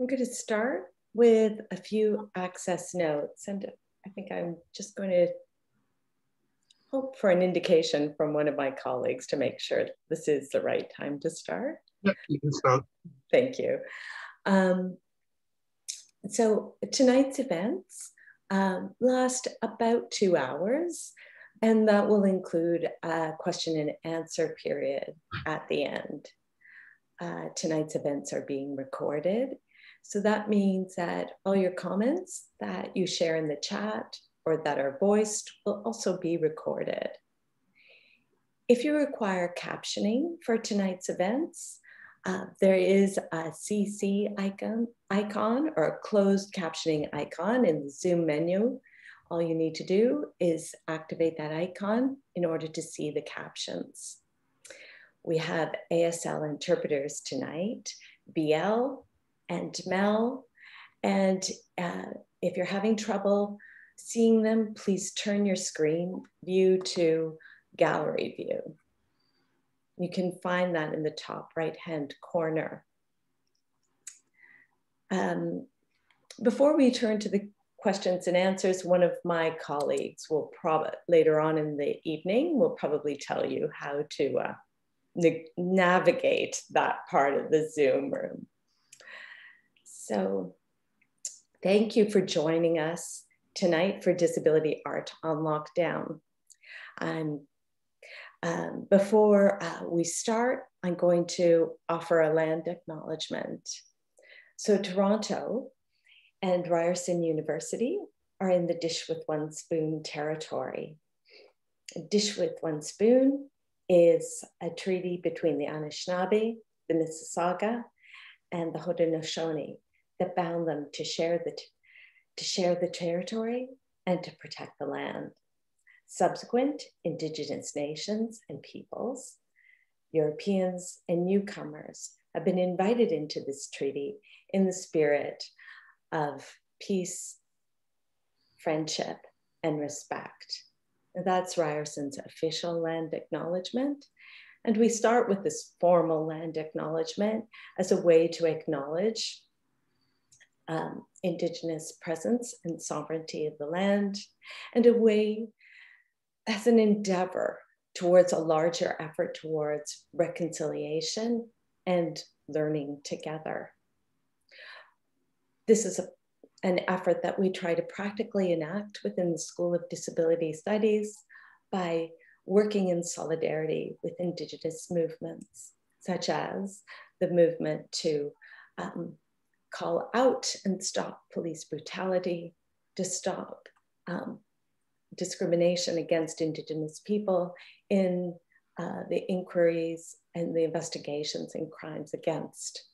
I'm going to start with a few access notes, and I think I'm just going to hope for an indication from one of my colleagues to make sure this is the right time to start. Yep, you can start. Thank you. Um, so tonight's events um, last about two hours, and that will include a question and answer period at the end. Uh, tonight's events are being recorded. So that means that all your comments that you share in the chat or that are voiced will also be recorded. If you require captioning for tonight's events, uh, there is a CC icon, icon or a closed captioning icon in the Zoom menu. All you need to do is activate that icon in order to see the captions. We have ASL interpreters tonight, BL and Mel. And uh, if you're having trouble seeing them, please turn your screen view to gallery view. You can find that in the top right-hand corner. Um, before we turn to the questions and answers, one of my colleagues will probably later on in the evening will probably tell you how to uh, navigate that part of the Zoom room. So thank you for joining us tonight for Disability Art on Lockdown. Um, um, before uh, we start, I'm going to offer a land acknowledgement. So Toronto and Ryerson University are in the Dish with One Spoon territory. Dish with One Spoon is a treaty between the Anishinaabe, the Mississauga, and the Haudenosaunee that bound them to share the, to share the territory and to protect the land. Subsequent Indigenous nations and peoples, Europeans and newcomers have been invited into this treaty in the spirit of peace, friendship, and respect. That's Ryerson's official land acknowledgement. And we start with this formal land acknowledgement as a way to acknowledge um, Indigenous presence and sovereignty of the land, and a way as an endeavor towards a larger effort towards reconciliation and learning together. This is a an effort that we try to practically enact within the School of Disability Studies by working in solidarity with Indigenous movements, such as the movement to um, call out and stop police brutality, to stop um, discrimination against Indigenous people in uh, the inquiries and the investigations and crimes against,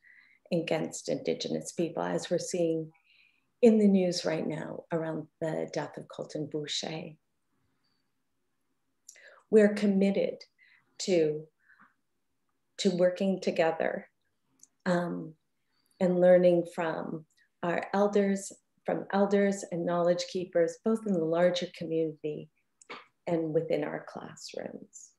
against Indigenous people, as we're seeing in the news right now around the death of Colton Boushie. We're committed to, to working together um, and learning from our elders, from elders and knowledge keepers, both in the larger community and within our classrooms.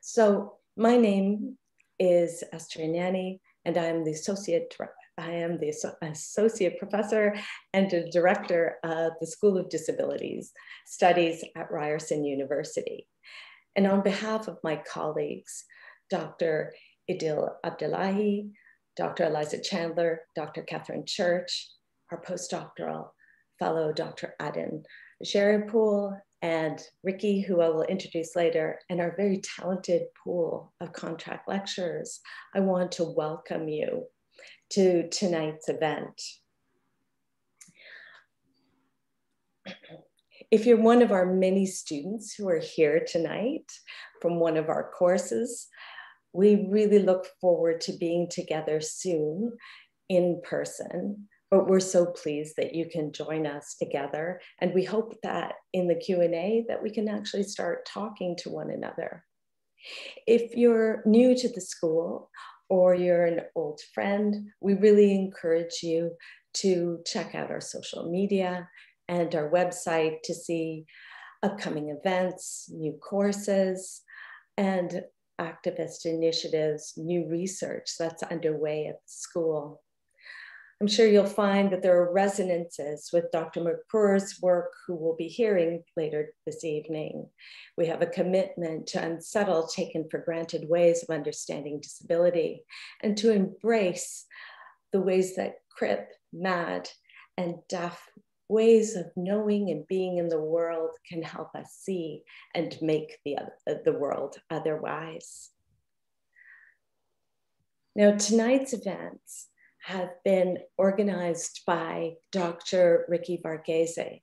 So my name is Esther and I'm the Associate I am the Associate Professor and the Director of the School of Disabilities Studies at Ryerson University. And on behalf of my colleagues, Dr. Idil Abdillahi, Dr. Eliza Chandler, Dr. Catherine Church, our postdoctoral fellow, Dr. Aden Sherrypool, and Ricky, who I will introduce later, and our very talented pool of contract lecturers, I want to welcome you to tonight's event. If you're one of our many students who are here tonight from one of our courses, we really look forward to being together soon in person but we're so pleased that you can join us together. And we hope that in the q&a that we can actually start talking to one another. If you're new to the school or you're an old friend, we really encourage you to check out our social media and our website to see upcoming events, new courses, and activist initiatives, new research that's underway at the school. I'm sure you'll find that there are resonances with Dr. McRuer's work, who we'll be hearing later this evening. We have a commitment to unsettle taken for granted ways of understanding disability and to embrace the ways that crip, mad, and deaf ways of knowing and being in the world can help us see and make the, the world otherwise. Now, tonight's events have been organized by Dr. Ricky Varghese.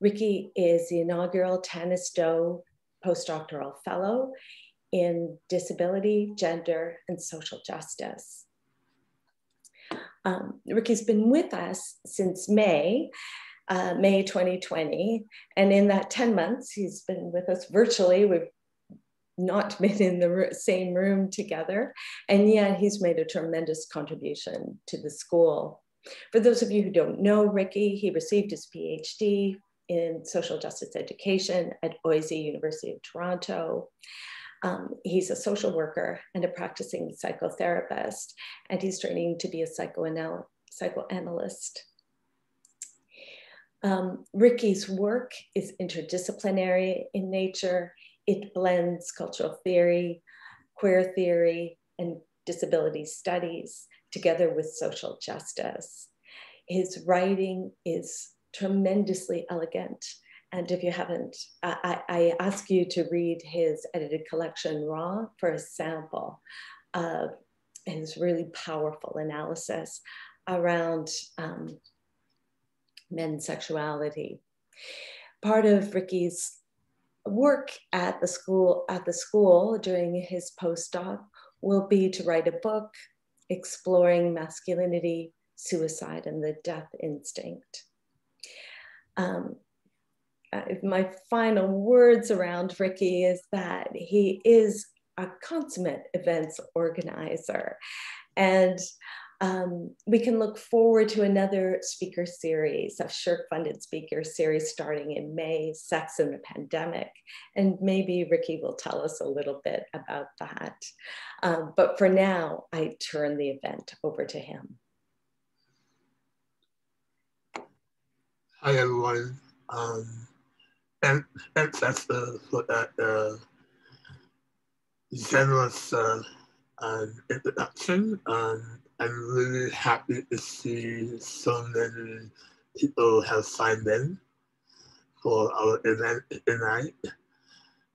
Ricky is the inaugural Tanis Doe postdoctoral fellow in disability, gender, and social justice. Um, Ricky's been with us since May, uh, May 2020. And in that 10 months, he's been with us virtually. We've not been in the same room together. And yet he's made a tremendous contribution to the school. For those of you who don't know Ricky, he received his PhD in social justice education at OISE University of Toronto. Um, he's a social worker and a practicing psychotherapist, and he's training to be a psychoanal psychoanalyst. Um, Ricky's work is interdisciplinary in nature. It blends cultural theory, queer theory, and disability studies together with social justice. His writing is tremendously elegant. And if you haven't, I, I, ask you to read his edited collection, Raw, for a sample of his really powerful analysis around um, men's sexuality. Part of Ricky's work at the school at the school during his postdoc will be to write a book exploring masculinity, suicide, and the death instinct. Um, uh, my final words around Ricky is that he is a consummate events organizer. And um, we can look forward to another speaker series, a SSHRC funded speaker series starting in May, Sex in the Pandemic. And maybe Ricky will tell us a little bit about that. Um, but for now, I turn the event over to him. Hi, everyone. Um, and, and the, for that uh, generous uh, introduction. Um, I'm really happy to see so many people have signed in for our event tonight.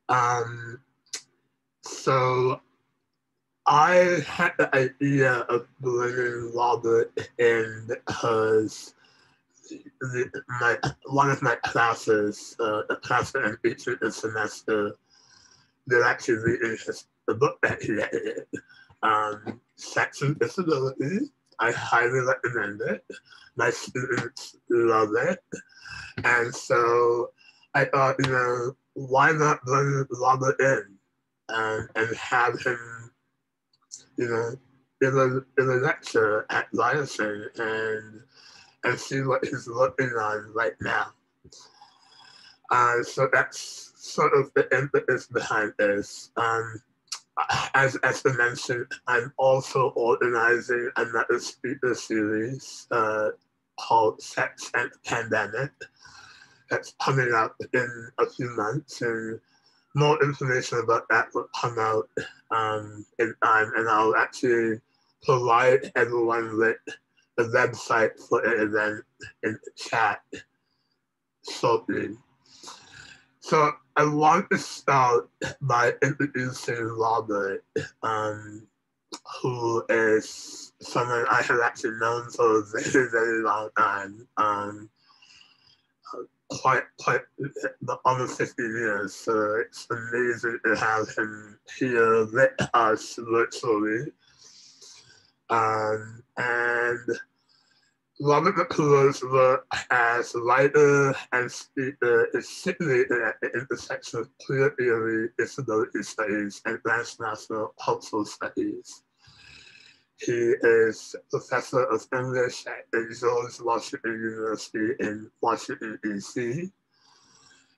Um, so I had the idea of bringing Robert in because my one of my classes, uh, the class that I'm teaching this semester, they're actually reading the book that he edited um, Sex and Disability. I highly recommend it. My students love it. And so I thought, you know, why not bring Robert in and, and have him, you know, in a, in a lecture at Ryerson and, and see what he's working on right now. Uh, so that's sort of the impetus behind this. Um, as Esther mentioned, I'm also organizing another speaker series uh, called Sex and Pandemic. That's coming up in a few months, and more information about that will come out um, in time, and I'll actually provide everyone with the website for the event in the chat shortly. So I want to start by introducing Robert, um, who is someone I have actually known for a very, very long time. Um, quite, quite almost 50 years. So it's amazing to have him here with us virtually. Um, and Robert McRuer's work as writer and speaker uh, uh, is situated uh, at the intersection of queer theory, disability studies, and transnational cultural studies. He is professor of English at George Washington University in Washington, D.C.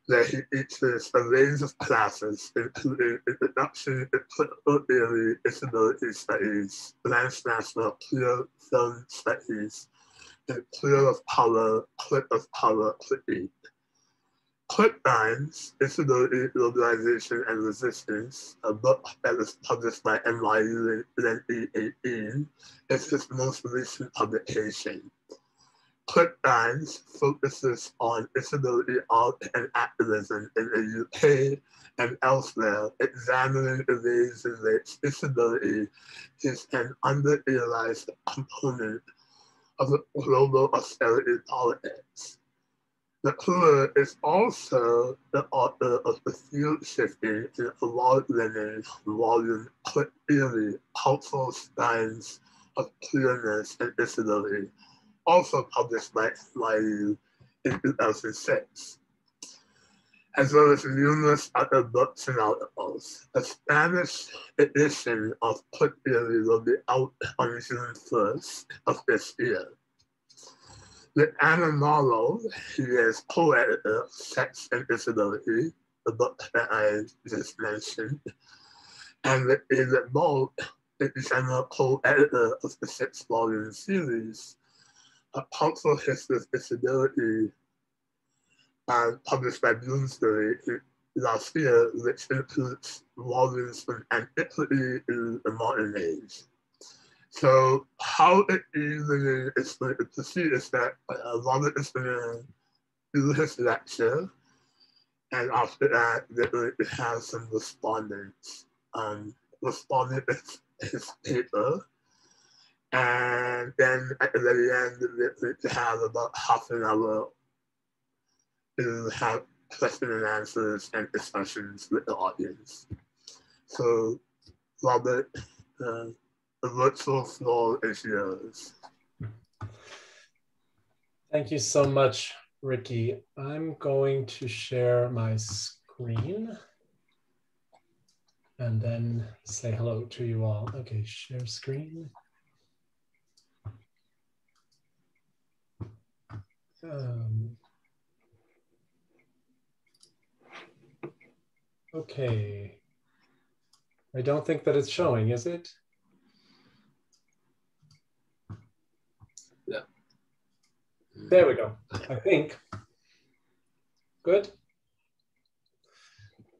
that he teaches a range of classes, including Introduction to Critical Theory, Disability Studies, Transnational Queer Film Studies, Queer of power, Clip of power, Critique. Crip Times, Disability Mobilization and Resistance, a book that was published by NYU in 2018, is his most recent publication. Crip Times focuses on disability art and activism in the UK and elsewhere, examining the ways in which disability is an underutilized component of the global austerity politics. McRuer is also the author of the field shifting in award-winning volume Crip Theory, Cultural Signs of Queerness and Disability, also published by NYU in 2006, as well as numerous other books and articles. A Spanish edition of Crip Theory will be out on June 1st of this year. With Anna Mollow, she is co-editor of Sex and Disability, the book that I just mentioned, and with David Bolt, the general co-editor of the six-volume series, a cultural history of disability uh, published by Bloomsbury last year, which includes volumes from antiquity in the modern age. So how it usually is going to proceed is that uh, Robert is going to do his lecture, and after that, they're going to have some respondents um, responding to his paper, and then at the very end, we have about half an hour to have question and answers and discussions with the audience. So, Robert, uh, the virtual floor is yours. Thank you so much, Ricky. I'm going to share my screen and then say hello to you all. Okay, share screen. Um, okay. I don't think that it's showing, is it? Yeah. There we go, I think. Good.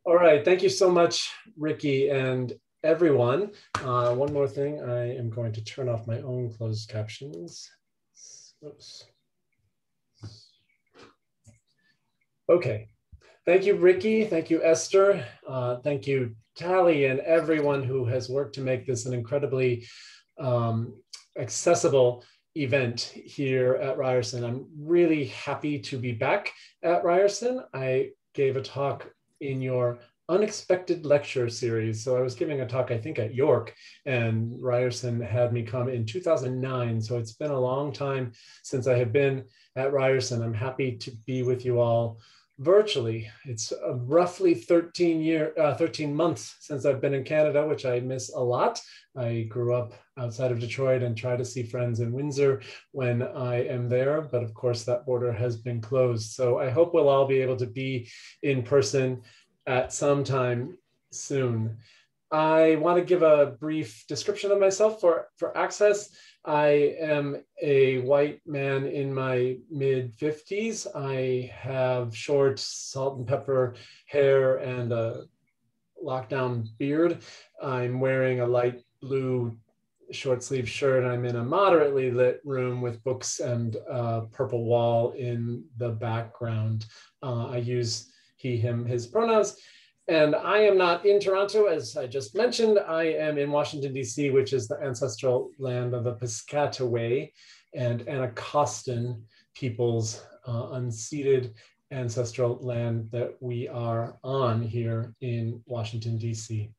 All right, thank you so much, Ricky and everyone. Uh, one more thing, I am going to turn off my own closed captions. Oops. Okay. Thank you, Ricky. Thank you, Esther. Uh, thank you, Tally, and everyone who has worked to make this an incredibly um, accessible event here at Ryerson. I'm really happy to be back at Ryerson. I gave a talk in your unexpected lecture series. So I was giving a talk, I think, at York, and Ryerson had me come in 2009. So it's been a long time since I have been at Ryerson. I'm happy to be with you all virtually. It's uh, roughly 13 year, uh, 13 months since I've been in Canada, which I miss a lot. I grew up outside of Detroit and try to see friends in Windsor when I am there, but of course that border has been closed. So I hope we'll all be able to be in person at some time soon. I want to give a brief description of myself for, for access. I am a white man in my mid 50s. I have short salt and pepper hair and a lockdown beard. I'm wearing a light blue short sleeve shirt. I'm in a moderately lit room with books and a purple wall in the background. Uh, I use he, him, his pronouns. And I am not in Toronto, as I just mentioned. I am in Washington, D.C., which is the ancestral land of the Piscataway and Anacostan peoples, uh, unceded ancestral land that we are on here in Washington, D.C.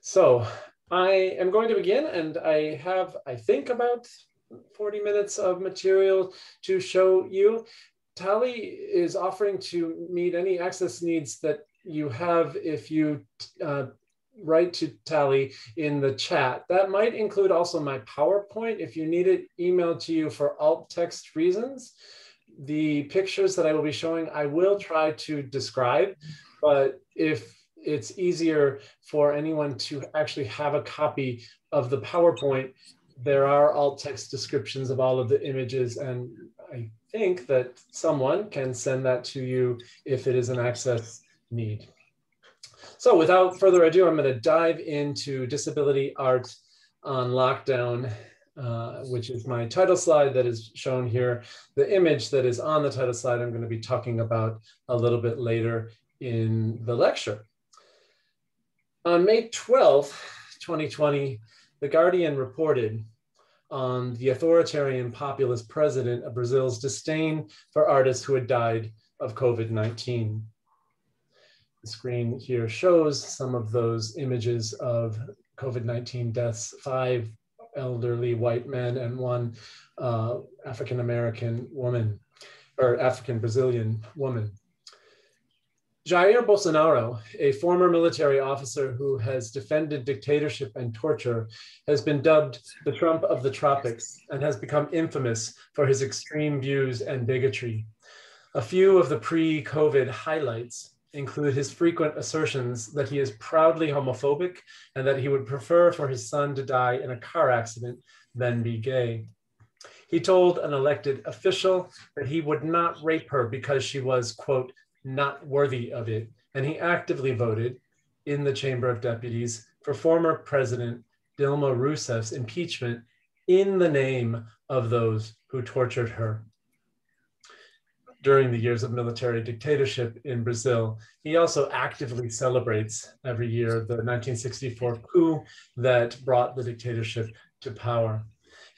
So I am going to begin, and I have, I think, about 40 minutes of material to show you. Tally is offering to meet any access needs that you have if you uh, write to Tally in the chat. That might include also my PowerPoint if you need it emailed to you for alt text reasons. the pictures that I will be showing, I will try to describe, but if it's easier for anyone to actually have a copy of the PowerPoint, there are alt text descriptions of all of the images. And I think that someone can send that to you if it is an access need. So without further ado, I'm going to dive into disability art on lockdown, uh, which is my title slide that is shown here. The image that is on the title slide, I'm going to be talking about a little bit later in the lecture. On May 12th, 2020, The Guardian reported on the authoritarian populist president of Brazil's disdain for artists who had died of COVID-19. The screen here shows some of those images of COVID-19 deaths, five elderly white men and one uh, African-American woman or African Brazilian woman. Jair Bolsonaro, a former military officer who has defended dictatorship and torture, has been dubbed the Trump of the tropics and has become infamous for his extreme views and bigotry. A few of the pre COVID highlights include his frequent assertions that he is proudly homophobic and that he would prefer for his son to die in a car accident than be gay. He told an elected official that he would not rape her because she was, quote, not worthy of it. And he actively voted in the Chamber of Deputies for former President Dilma Rousseff's impeachment in the name of those who tortured her. During the years of military dictatorship in Brazil, he also actively celebrates every year the 1964 coup that brought the dictatorship to power.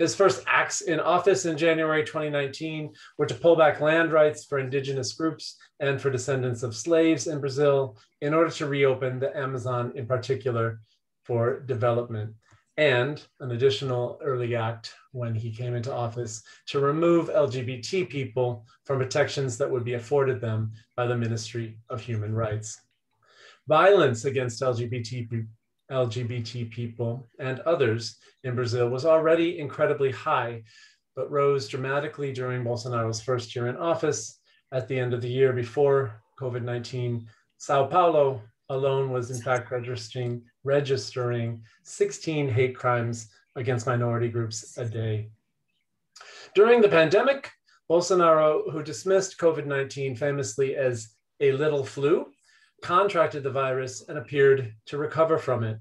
His first acts in office in January 2019 were to pull back land rights for indigenous groups and for descendants of slaves in Brazil in order to reopen the Amazon in particular for development. And an additional early act when he came into office to remove LGBT people from protections that would be afforded them by the Ministry of Human Rights. Violence against LGBT LGBT people and others in Brazil was already incredibly high, but rose dramatically during Bolsonaro's first year in office. At the end of the year before COVID 19, Sao Paulo alone was in fact registering, registering 16 hate crimes against minority groups a day. During the pandemic, Bolsonaro, who dismissed COVID 19 famously as a little flu, contracted the virus and appeared to recover from it,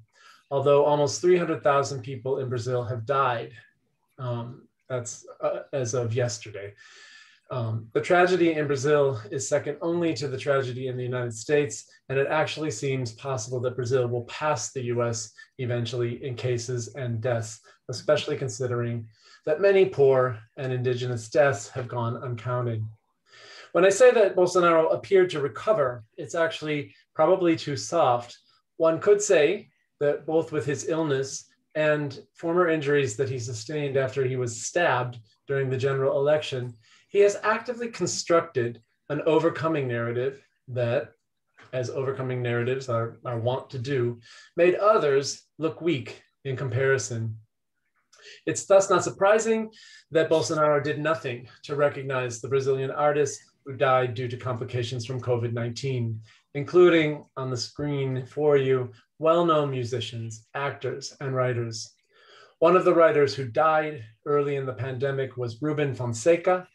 although almost 300,000 people in Brazil have died. Um, that's uh, as of yesterday. Um, the tragedy in Brazil is second only to the tragedy in the United States, and it actually seems possible that Brazil will pass the US eventually in cases and deaths, especially considering that many poor and indigenous deaths have gone uncounted. When I say that Bolsonaro appeared to recover, it's actually probably too soft. One could say that both with his illness and former injuries that he sustained after he was stabbed during the general election, he has actively constructed an overcoming narrative that, as overcoming narratives are, are wont to do, made others look weak in comparison. It's thus not surprising that Bolsonaro did nothing to recognize the Brazilian artists who died due to complications from COVID 19, including on the screen for you well known musicians, actors, and writers. One of the writers who died early in the pandemic was Rubem Fonseca.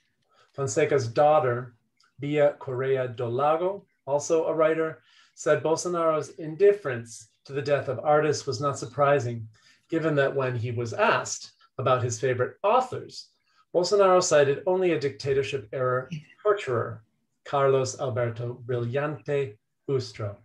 Fonseca's daughter, Bia Correa do Lago, also a writer, said Bolsonaro's indifference to the death of artists was not surprising, given that when he was asked about his favorite authors, Bolsonaro cited only a dictatorship era torturer, Carlos Alberto Brilhante Ustra.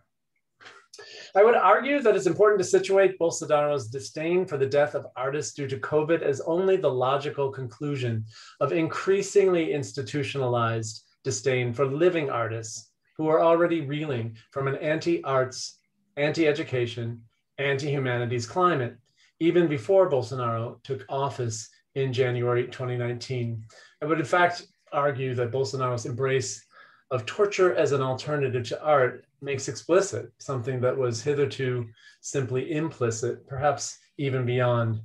I would argue that it's important to situate Bolsonaro's disdain for the death of artists due to COVID as only the logical conclusion of increasingly institutionalized disdain for living artists who are already reeling from an anti arts, anti education, anti humanities climate, even before Bolsonaro took office in January 2019. I would, in fact, argue that Bolsonaro's embrace of torture as an alternative to art makes explicit something that was hitherto simply implicit, perhaps even beyond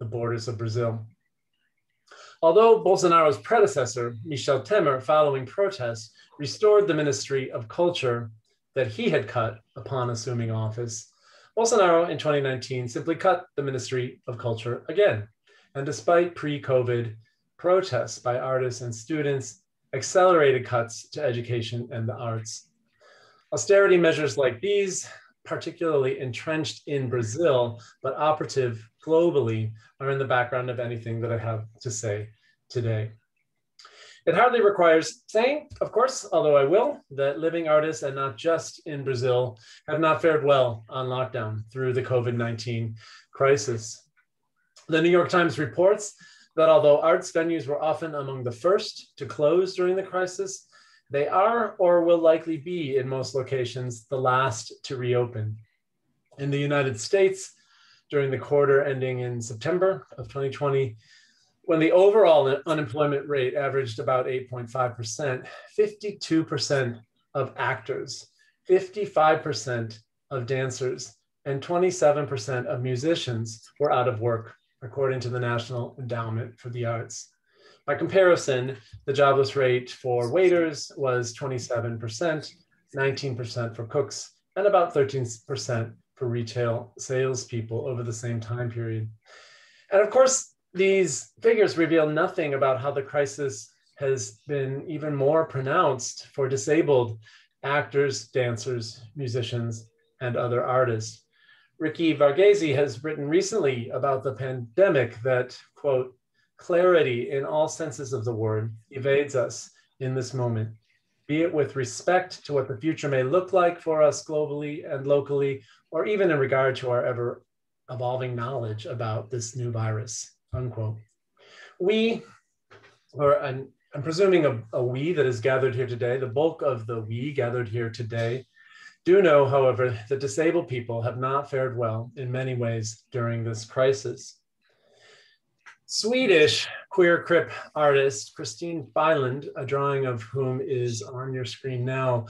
the borders of Brazil. Although Bolsonaro's predecessor, Michel Temer, following protests, restored the Ministry of Culture that he had cut upon assuming office, Bolsonaro in 2019 simply cut the Ministry of Culture again. And despite pre COVID protests by artists and students, accelerated cuts to education and the arts. Austerity measures like these, particularly entrenched in Brazil, but operative globally, are in the background of anything that I have to say today. It hardly requires saying, of course, although I will, that living artists, and not just in Brazil, have not fared well on lockdown through the COVID 19 crisis. The New York Times reports that although arts venues were often among the first to close during the crisis, they are or will likely be in most locations the last to reopen. In the United States, during the quarter ending in September of 2020, when the overall unemployment rate averaged about 8.5%, 52% of actors, 55% of dancers, and 27% of musicians were out of work, according to the National Endowment for the Arts. By comparison, the jobless rate for waiters was 27%, 19% for cooks, and about 13% for retail salespeople over the same time period. And of course, these figures reveal nothing about how the crisis has been even more pronounced for disabled actors, dancers, musicians, and other artists. Ricky Varghese has written recently about the pandemic that, quote, clarity in all senses of the word evades us in this moment, be it with respect to what the future may look like for us globally and locally, or even in regard to our ever evolving knowledge about this new virus unquote. We, or I'm, I'm presuming a, a we that is gathered here today, the bulk of the we gathered here today, do know, however, that disabled people have not fared well in many ways during this crisis. Swedish queer crip artist Christine Bylund, a drawing of whom is on your screen now,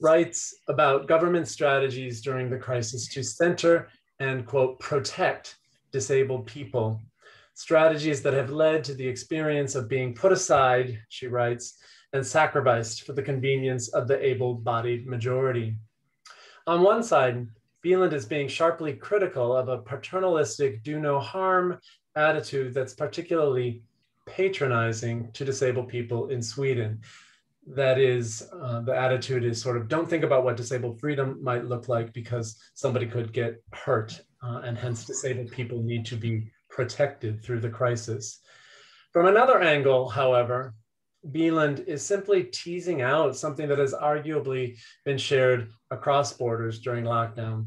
writes about government strategies during the crisis to center and, quote, protect disabled people strategies that have led to the experience of being put aside, she writes, and sacrificed for the convenience of the able bodied majority. On one side, Byland is being sharply critical of a paternalistic do no harm attitude that's particularly patronizing to disabled people in Sweden. That is, uh, the attitude is sort of don't think about what disabled freedom might look like because somebody could get hurt, uh, and hence disabled people need to be protected through the crisis. From another angle, however, Bylund is simply teasing out something that has arguably been shared across borders during lockdown.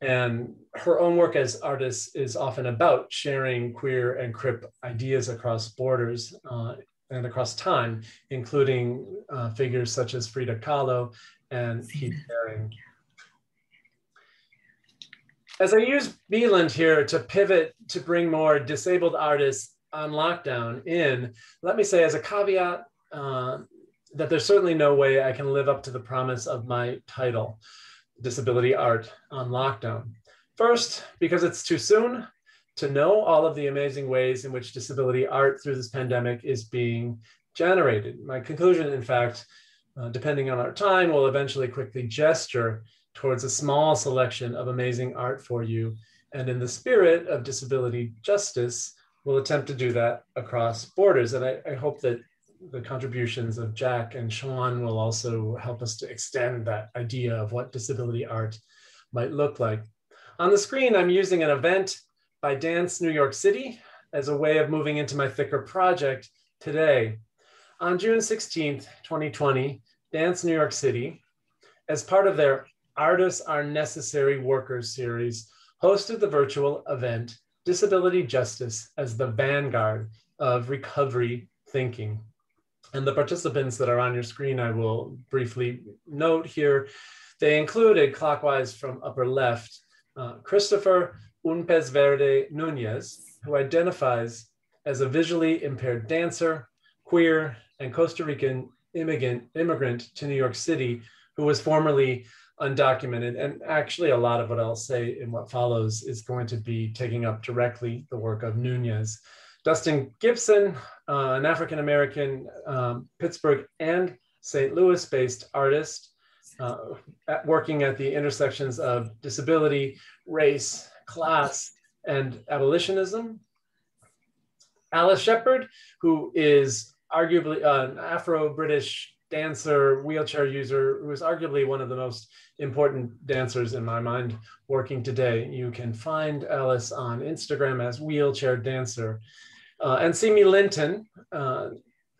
And her own work as artist is often about sharing queer and crip ideas across borders uh, and across time, including uh, figures such as Frida Kahlo and Keith Haring. As I use Bylund here to pivot to bring more disabled artists on lockdown in, let me say as a caveat uh, that there's certainly no way I can live up to the promise of my title, Disability Art on Lockdown. First, because it's too soon to know all of the amazing ways in which disability art through this pandemic is being generated. My conclusion, in fact, uh, depending on our time, will eventually quickly gesture towards a small selection of amazing art for you. And in the spirit of disability justice, we'll attempt to do that across borders. And I, I hope that the contributions of Jack and Sean will also help us to extend that idea of what disability art might look like. On the screen, I'm using an event by Dance New York City as a way of moving into my thicker project today. On June 16th, 2020, Dance New York City, as part of their Artists Are Necessary Workers series hosted the virtual event Disability Justice as the vanguard of recovery thinking. And the participants that are on your screen, I will briefly note here, they included clockwise from upper left, uh, Christopher Unpez Verde Nunez, who identifies as a visually impaired dancer, queer, and Costa Rican immigrant, immigrant to New York City, who was formerly undocumented. And actually, a lot of what I'll say in what follows is going to be taking up directly the work of Nunez Dustin Gibson, uh, an African American um, Pittsburgh and St. Louis based artist uh, at working at the intersections of disability, race, class, and abolitionism. Alice Sheppard, who is arguably an Afro British dancer, wheelchair user, who is arguably one of the most important dancers in my mind working today. You can find Alice on Instagram as Wheelchair Dancer. Uh, and Simi Linton uh,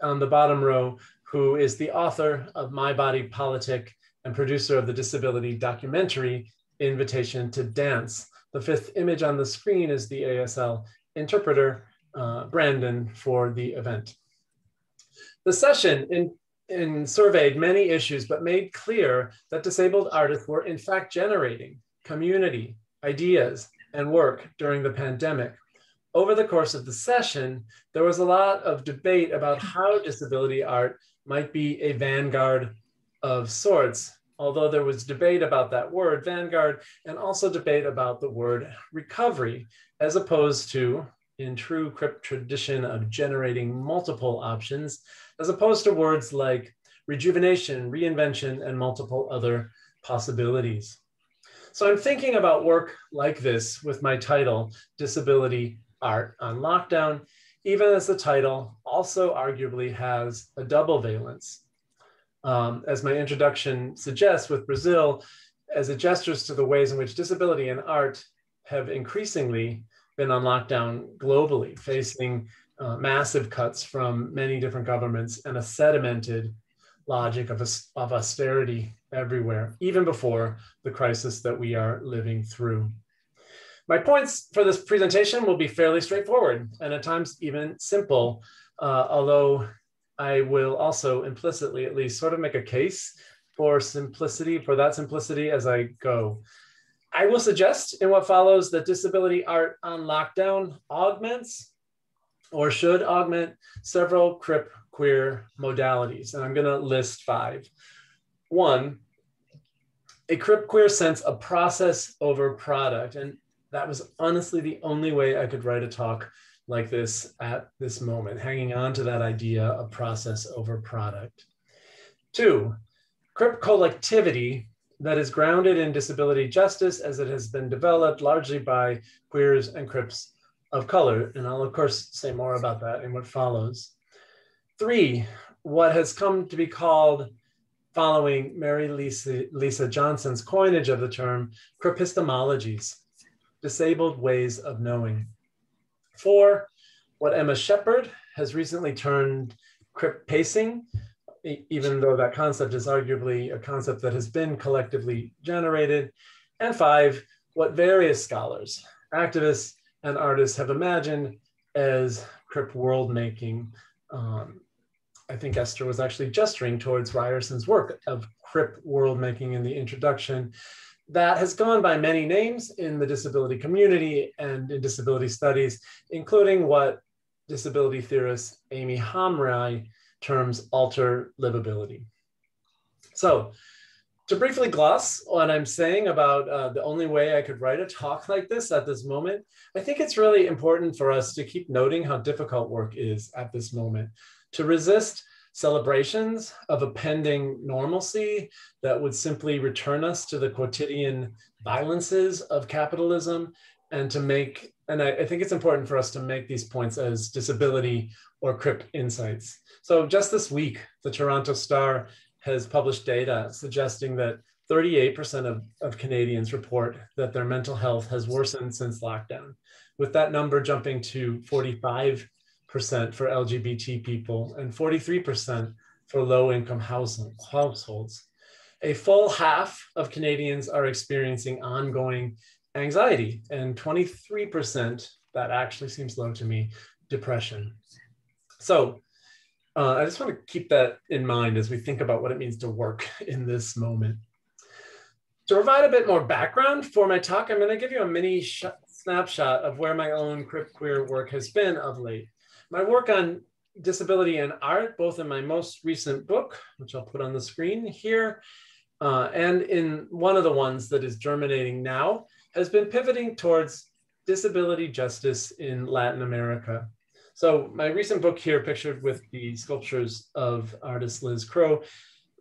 on the bottom row, who is the author of My Body Politic and producer of the disability documentary Invitation to Dance. The fifth image on the screen is the ASL interpreter, uh, Brandon, for the event. The session in, in surveyed many issues, but made clear that disabled artists were in fact generating community, ideas, and work during the pandemic. Over the course of the session, there was a lot of debate about how disability art might be a vanguard of sorts, although there was debate about that word, vanguard, and also debate about the word recovery, as opposed to, in true crip tradition of generating multiple options, as opposed to words like rejuvenation, reinvention, and multiple other possibilities. So I'm thinking about work like this with my title, Disability Art on Lockdown, even as the title also arguably has a double valence. Um, as my introduction suggests with Brazil, as it gestures to the ways in which disability and art have increasingly been on lockdown globally, facing uh, massive cuts from many different governments and a sedimented logic of, of austerity everywhere, even before the crisis that we are living through. My points for this presentation will be fairly straightforward and at times even simple, uh, although I will also implicitly at least sort of make a case for simplicity, for that simplicity as I go. I will suggest in what follows that disability art on lockdown augments or should augment several CRIP queer modalities. And I'm gonna list five. One, a CRIP queer sense of process over product. And that was honestly the only way I could write a talk like this at this moment, hanging on to that idea of process over product. Two, CRIP collectivity that is grounded in disability justice as it has been developed largely by queers and Crips of color. And I'll of course say more about that in what follows. Three, what has come to be called following Merri Lisa, Lisa Johnson's coinage of the term, cripistemologies, disabled ways of knowing. Four, what Emma Sheppard has recently turned crip pacing, even though that concept is arguably a concept that has been collectively generated. And five, what various scholars, activists, and artists have imagined as crip world making. Um, I think Esther was actually gesturing towards Ryerson's work of crip world making in the introduction that has gone by many names in the disability community and in disability studies, including what disability theorist Aimi Hamraie terms alter livability. So to briefly gloss what I'm saying about uh, the only way I could write a talk like this at this moment, I think it's really important for us to keep noting how difficult work is at this moment. To resist celebrations of a pending normalcy that would simply return us to the quotidian violences of capitalism and to make, and I, I think it's important for us to make these points as disability or CRIP insights. So just this week, the Toronto Star has published data suggesting that 38% of, of Canadians report that their mental health has worsened since lockdown, with that number jumping to 45 for LGBT people and 43% for low income households. A full half of Canadians are experiencing ongoing anxiety, and 23%, that actually seems low to me, depression. So uh, I just want to keep that in mind as we think about what it means to work in this moment. To provide a bit more background for my talk, I'm going to give you a mini snapshot of where my own Queer work has been of late. My work on disability and art, both in my most recent book, which I'll put on the screen here, uh, and in one of the ones that is germinating now, has been pivoting towards disability justice in Latin America. So my recent book here, pictured with the sculptures of artist Liz Crow,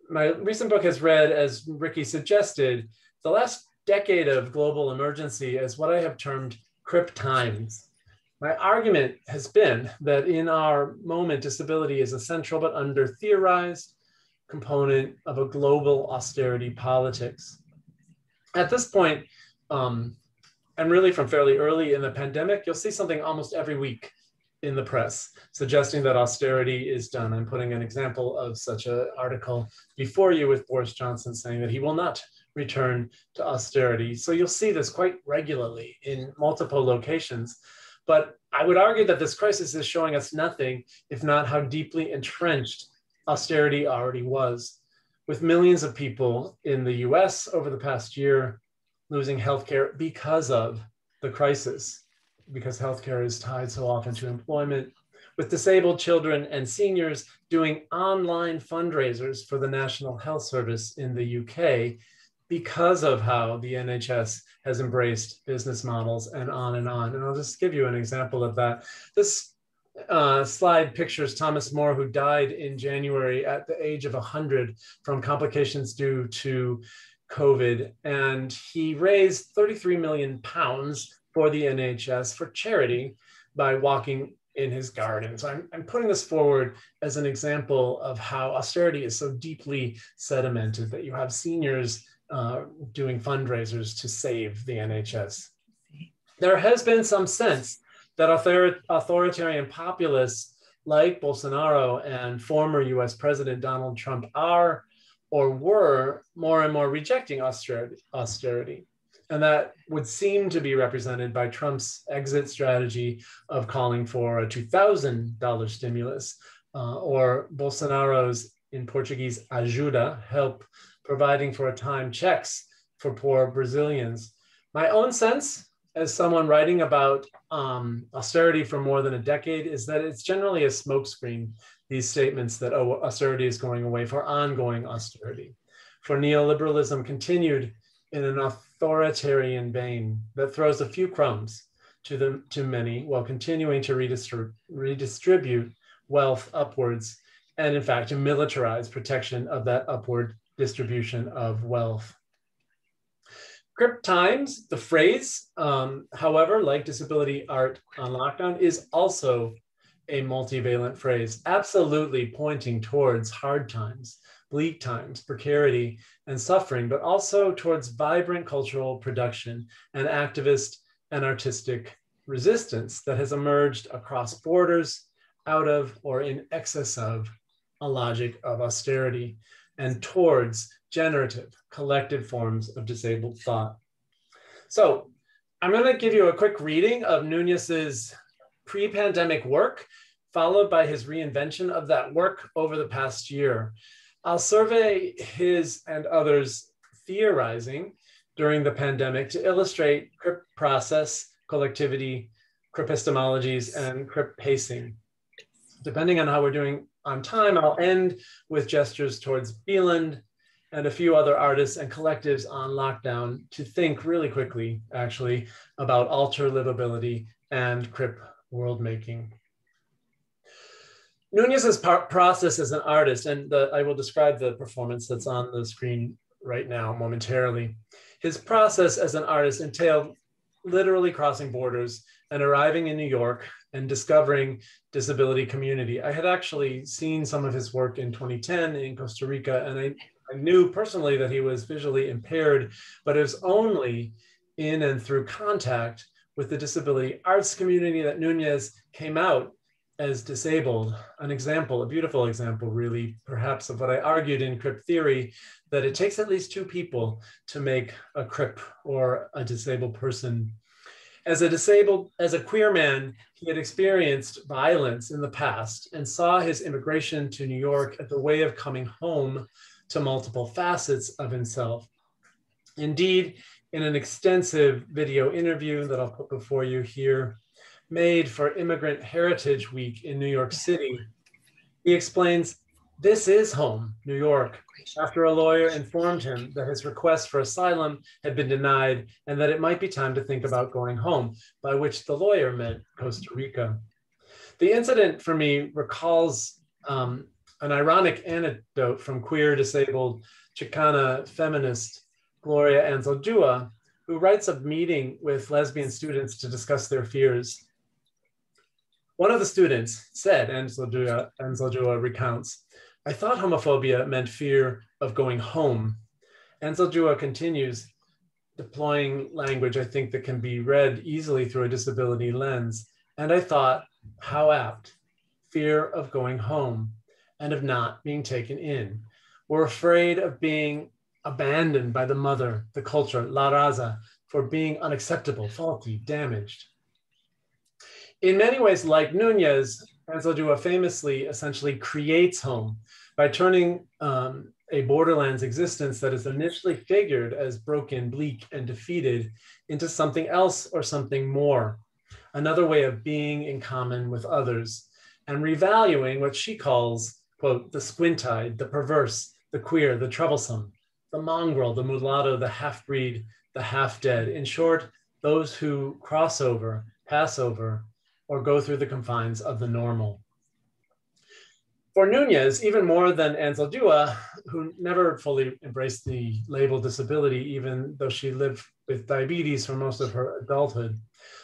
my recent book has read, as Ricky suggested, the last decade of global emergency as what I have termed crip times. My argument has been that in our moment, disability is a central but under theorized component of a global austerity politics. At this point, um, and really from fairly early in the pandemic, you'll see something almost every week in the press suggesting that austerity is done. I'm putting an example of such an article before you with Boris Johnson saying that he will not return to austerity. So you'll see this quite regularly in multiple locations. But I would argue that this crisis is showing us nothing if not how deeply entrenched austerity already was, with millions of people in the US over the past year losing healthcare because of the crisis because healthcare is tied so often to employment, with disabled children and seniors doing online fundraisers for the National Health Service in the UK because of how the NHS has embraced business models and on and on. And I'll just give you an example of that. This uh, slide pictures Thomas Moore, who died in January at the age of 100 from complications due to COVID. And he raised 33 million pounds for the NHS for charity by walking in his garden. So I'm, I'm putting this forward as an example of how austerity is so deeply sedimented that you have seniors uh, doing fundraisers to save the NHS. There has been some sense that author authoritarian populists like Bolsonaro and former US President Donald Trump are or were more and more rejecting austerity. austerity. And that would seem to be represented by Trump's exit strategy of calling for a $2,000 stimulus, uh, or Bolsonaro's, in Portuguese, ajuda, help, providing for a time checks for poor Brazilians. My own sense, as someone writing about um, austerity for more than a decade, is that it's generally a smokescreen, these statements that, oh, austerity is going away for ongoing austerity. For neoliberalism continued in an authoritarian vein that throws a few crumbs to the to many while continuing to redistrib- redistribute wealth upwards and in fact to militarize protection of that upward distribution of wealth. Crip times the phrase um, however like disability art on lockdown is also a multivalent phrase absolutely pointing towards hard times bleak times, precarity, and suffering, but also towards vibrant cultural production and activist and artistic resistance that has emerged across borders, out of or in excess of a logic of austerity and towards generative, collective forms of disabled thought. So I'm going to give you a quick reading of Nunez's pre-pandemic work, followed by his reinvention of that work over the past year. I'll survey his and others' theorizing during the pandemic to illustrate crip process, collectivity, cripistemologies, and crip pacing. Depending on how we're doing on time, I'll end with gestures towards Bylund and a few other artists and collectives on lockdown to think really quickly, actually, about alter livability and crip world making. Nunez's process as an artist, and the, I will describe the performance that's on the screen right now momentarily. His process as an artist entailed literally crossing borders and arriving in New York and discovering disability community. I had actually seen some of his work in 2010 in Costa Rica, and I, I knew personally that he was visually impaired, but it was only in and through contact with the disability arts community that Nunez came out as disabled, an example, a beautiful example, really, perhaps of what I argued in CRIP theory, that it takes at least two people to make a crip or a disabled person. As a disabled, as a queer man, he had experienced violence in the past and saw his immigration to New York as a way of coming home to multiple facets of himself. Indeed, in an extensive video interview that I'll put before you here, made for Immigrant Heritage Week in New York City. He explains, This is home, New York, after a lawyer informed him that his request for asylum had been denied and that it might be time to think about going home, by which the lawyer meant Costa Rica. The incident for me recalls um, an ironic anecdote from queer disabled Chicana feminist Gloria Anzaldúa, who writes of meeting with lesbian students to discuss their fears. One of the students said, Anzaldúa, Anzaldúa recounts, I thought homophobia meant fear of going home. Anzaldúa continues, deploying language I think that can be read easily through a disability lens. And I thought, how apt, fear of going home and of not being taken in. We're afraid of being abandoned by the mother, the culture, La Raza, for being unacceptable, faulty, damaged. In many ways, like Nunez, Anzaldúa famously essentially creates home by turning um, a borderlands existence that is initially figured as broken, bleak, and defeated into something else or something more, another way of being in common with others, and revaluing what she calls, quote, the squint-eyed, the perverse, the queer, the troublesome, the mongrel, the mulatto, the half-breed, the half-dead. In short, those who cross over, pass over, or go through the confines of the normal. For Nunez, even more than Anzaldúa, who never fully embraced the label disability, even though she lived with diabetes for most of her adulthood,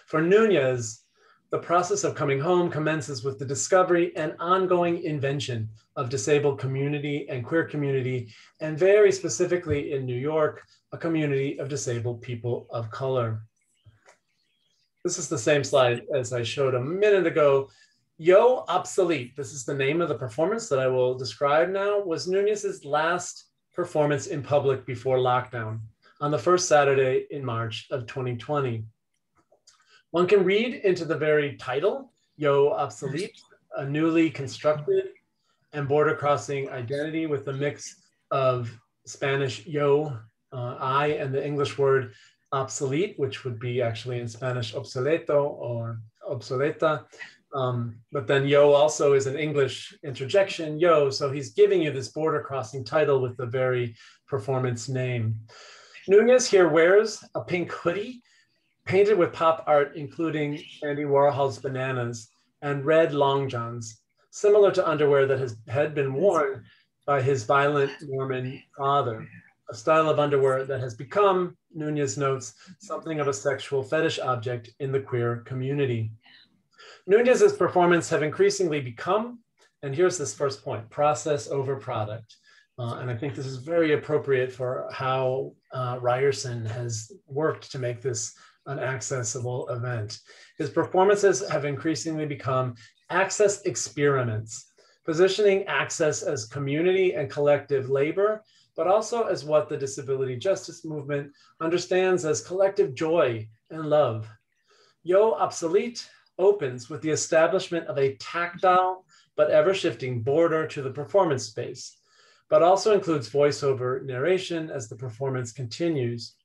for Nunez, the process of coming home commences with the discovery and ongoing invention of disabled community and queer community, and very specifically in New York, a community of disabled people of color. This is the same slide as I showed a minute ago. Yo Obsolete, this is the name of the performance that I will describe now, was Nunez's last performance in public before lockdown on the first Saturday in March of 2020. One can read into the very title, Yo Obsolete, a newly constructed and border crossing identity with a mix of Spanish yo, uh, I, and the English word obsolete, which would be actually in Spanish obsoleto or obsoleta. Um, but then yo also is an English interjection, yo. So he's giving you this border crossing title with the very performance name. Nunez here wears a pink hoodie painted with pop art, including Andy Warhol's bananas and red long johns, similar to underwear that has, had been worn by his violent Mormon father, a style of underwear that has become, Nunez notes, something of a sexual fetish object in the queer community. Nunez's performance have increasingly become, and here's this first point, process over product. Uh, and I think this is very appropriate for how uh, Ryerson has worked to make this an accessible event. His performances have increasingly become access experiments, positioning access as community and collective labor, but also as what the disability justice movement understands as collective joy and love. Yo Obsolete opens with the establishment of a tactile but ever shifting border to the performance space, but also includes voiceover narration as the performance continues.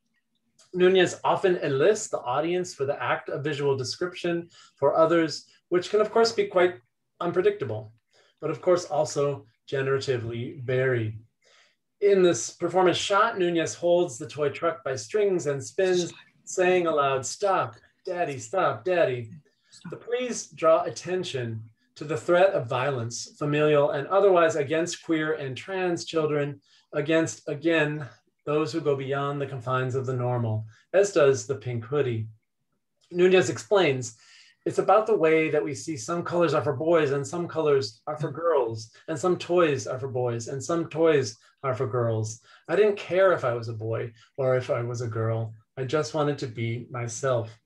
Nunez often enlists the audience for the act of visual description for others, which can of course be quite unpredictable, but of course also generatively varied. In this performance shot, Nunez holds the toy truck by strings and spins, saying aloud, stop, daddy, stop, daddy. The pleas draw attention to the threat of violence, familial and otherwise against queer and trans children, against, again, those who go beyond the confines of the normal, as does the pink hoodie. Nunez explains, it's about the way that we see some colors are for boys and some colors are for mm. girls, and some toys are for boys and some toys are for girls. I didn't care if I was a boy or if I was a girl. I just wanted to be myself.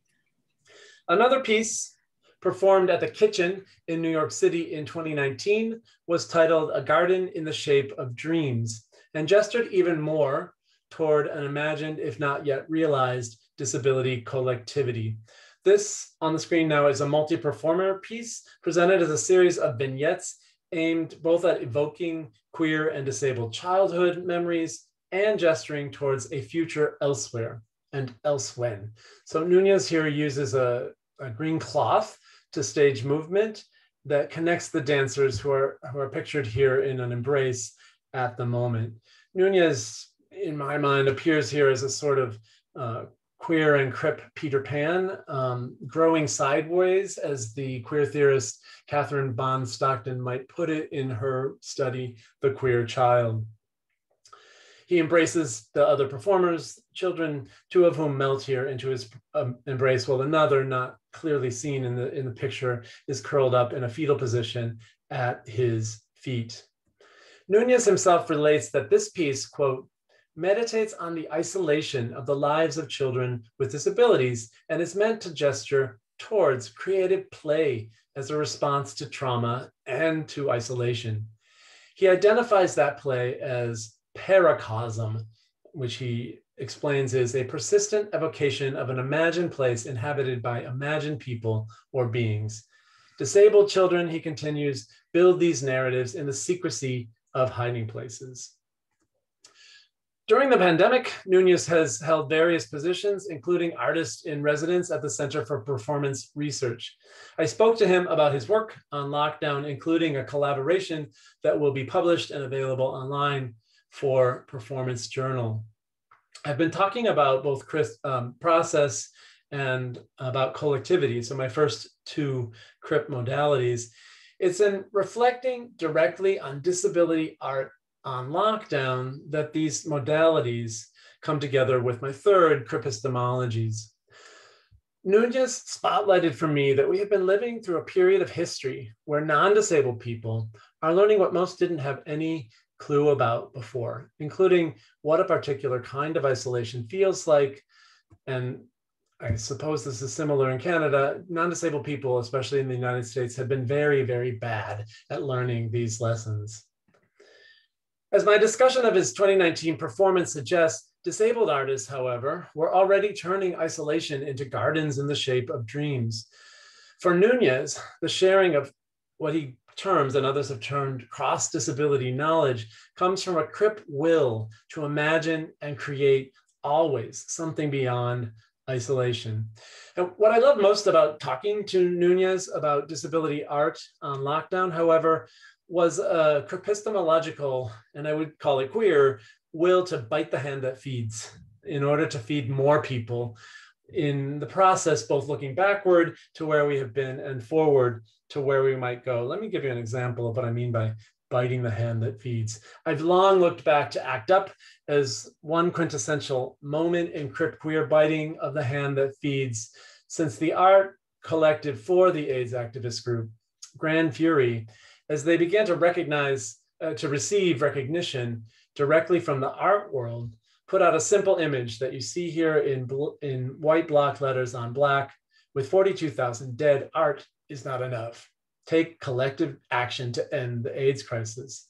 Another piece performed at the Kitchen in New York City in 2019 was titled A Garden in the Shape of Dreams and gestured even more toward an imagined, if not yet realized, disability collectivity. This on the screen now is a multi-performer piece presented as a series of vignettes aimed both at evoking queer and disabled childhood memories and gesturing towards a future elsewhere and elsewhen. So Nunez here uses a, a green cloth to stage movement that connects the dancers who are, who are pictured here in an embrace at the moment. Nunez in my mind, appears here as a sort of uh, queer and crip Peter Pan, um, growing sideways, as the queer theorist Kathryn Bond Stockton might put it in her study, The Queer Child. He embraces the other performers, children, two of whom melt here into his um, embrace, while another, not clearly seen in the, in the picture, is curled up in a fetal position at his feet. Nunez himself relates that this piece, quote, meditates on the isolation of the lives of children with disabilities and is meant to gesture towards creative play as a response to trauma and to isolation. He identifies that play as paracosm, which he explains is a persistent evocation of an imagined place inhabited by imagined people or beings. Disabled children, he continues, build these narratives in the secrecy of hiding places. During the pandemic, Nunez has held various positions, including artist in residence at the Center for Performance Research. I spoke to him about his work on lockdown, including a collaboration that will be published and available online for Performance Journal. I've been talking about both crip, um, process and about collectivity. So my first two CRIP modalities. It's in reflecting directly on disability art on lockdown that these modalities come together with my third, cripistemologies. Nunez spotlighted for me that we have been living through a period of history where non-disabled people are learning what most didn't have any clue about before, including what a particular kind of isolation feels like. And I suppose this is similar in Canada. Non-disabled people, especially in the United States, have been very, very bad at learning these lessons. As my discussion of his 2019 performance suggests, disabled artists, however, were already turning isolation into gardens in the shape of dreams. For Nunez, the sharing of what he terms and others have termed cross disability knowledge comes from a crip will to imagine and create always something beyond isolation. And what I love most about talking to Nunez about disability art on lockdown, however, was a epistemological, and I would call it queer, will to bite the hand that feeds in order to feed more people in the process, both looking backward to where we have been and forward to where we might go. Let me give you an example of what I mean by biting the hand that feeds. I've long looked back to ACT UP as one quintessential moment in queer biting of the hand that feeds since the art collective for the AIDS activist group, Gran Fury, as they began to recognize, uh, to receive recognition directly from the art world, put out a simple image that you see here in, in white block letters on black with 42,000 dead, art is not enough. Take collective action to end the AIDS crisis.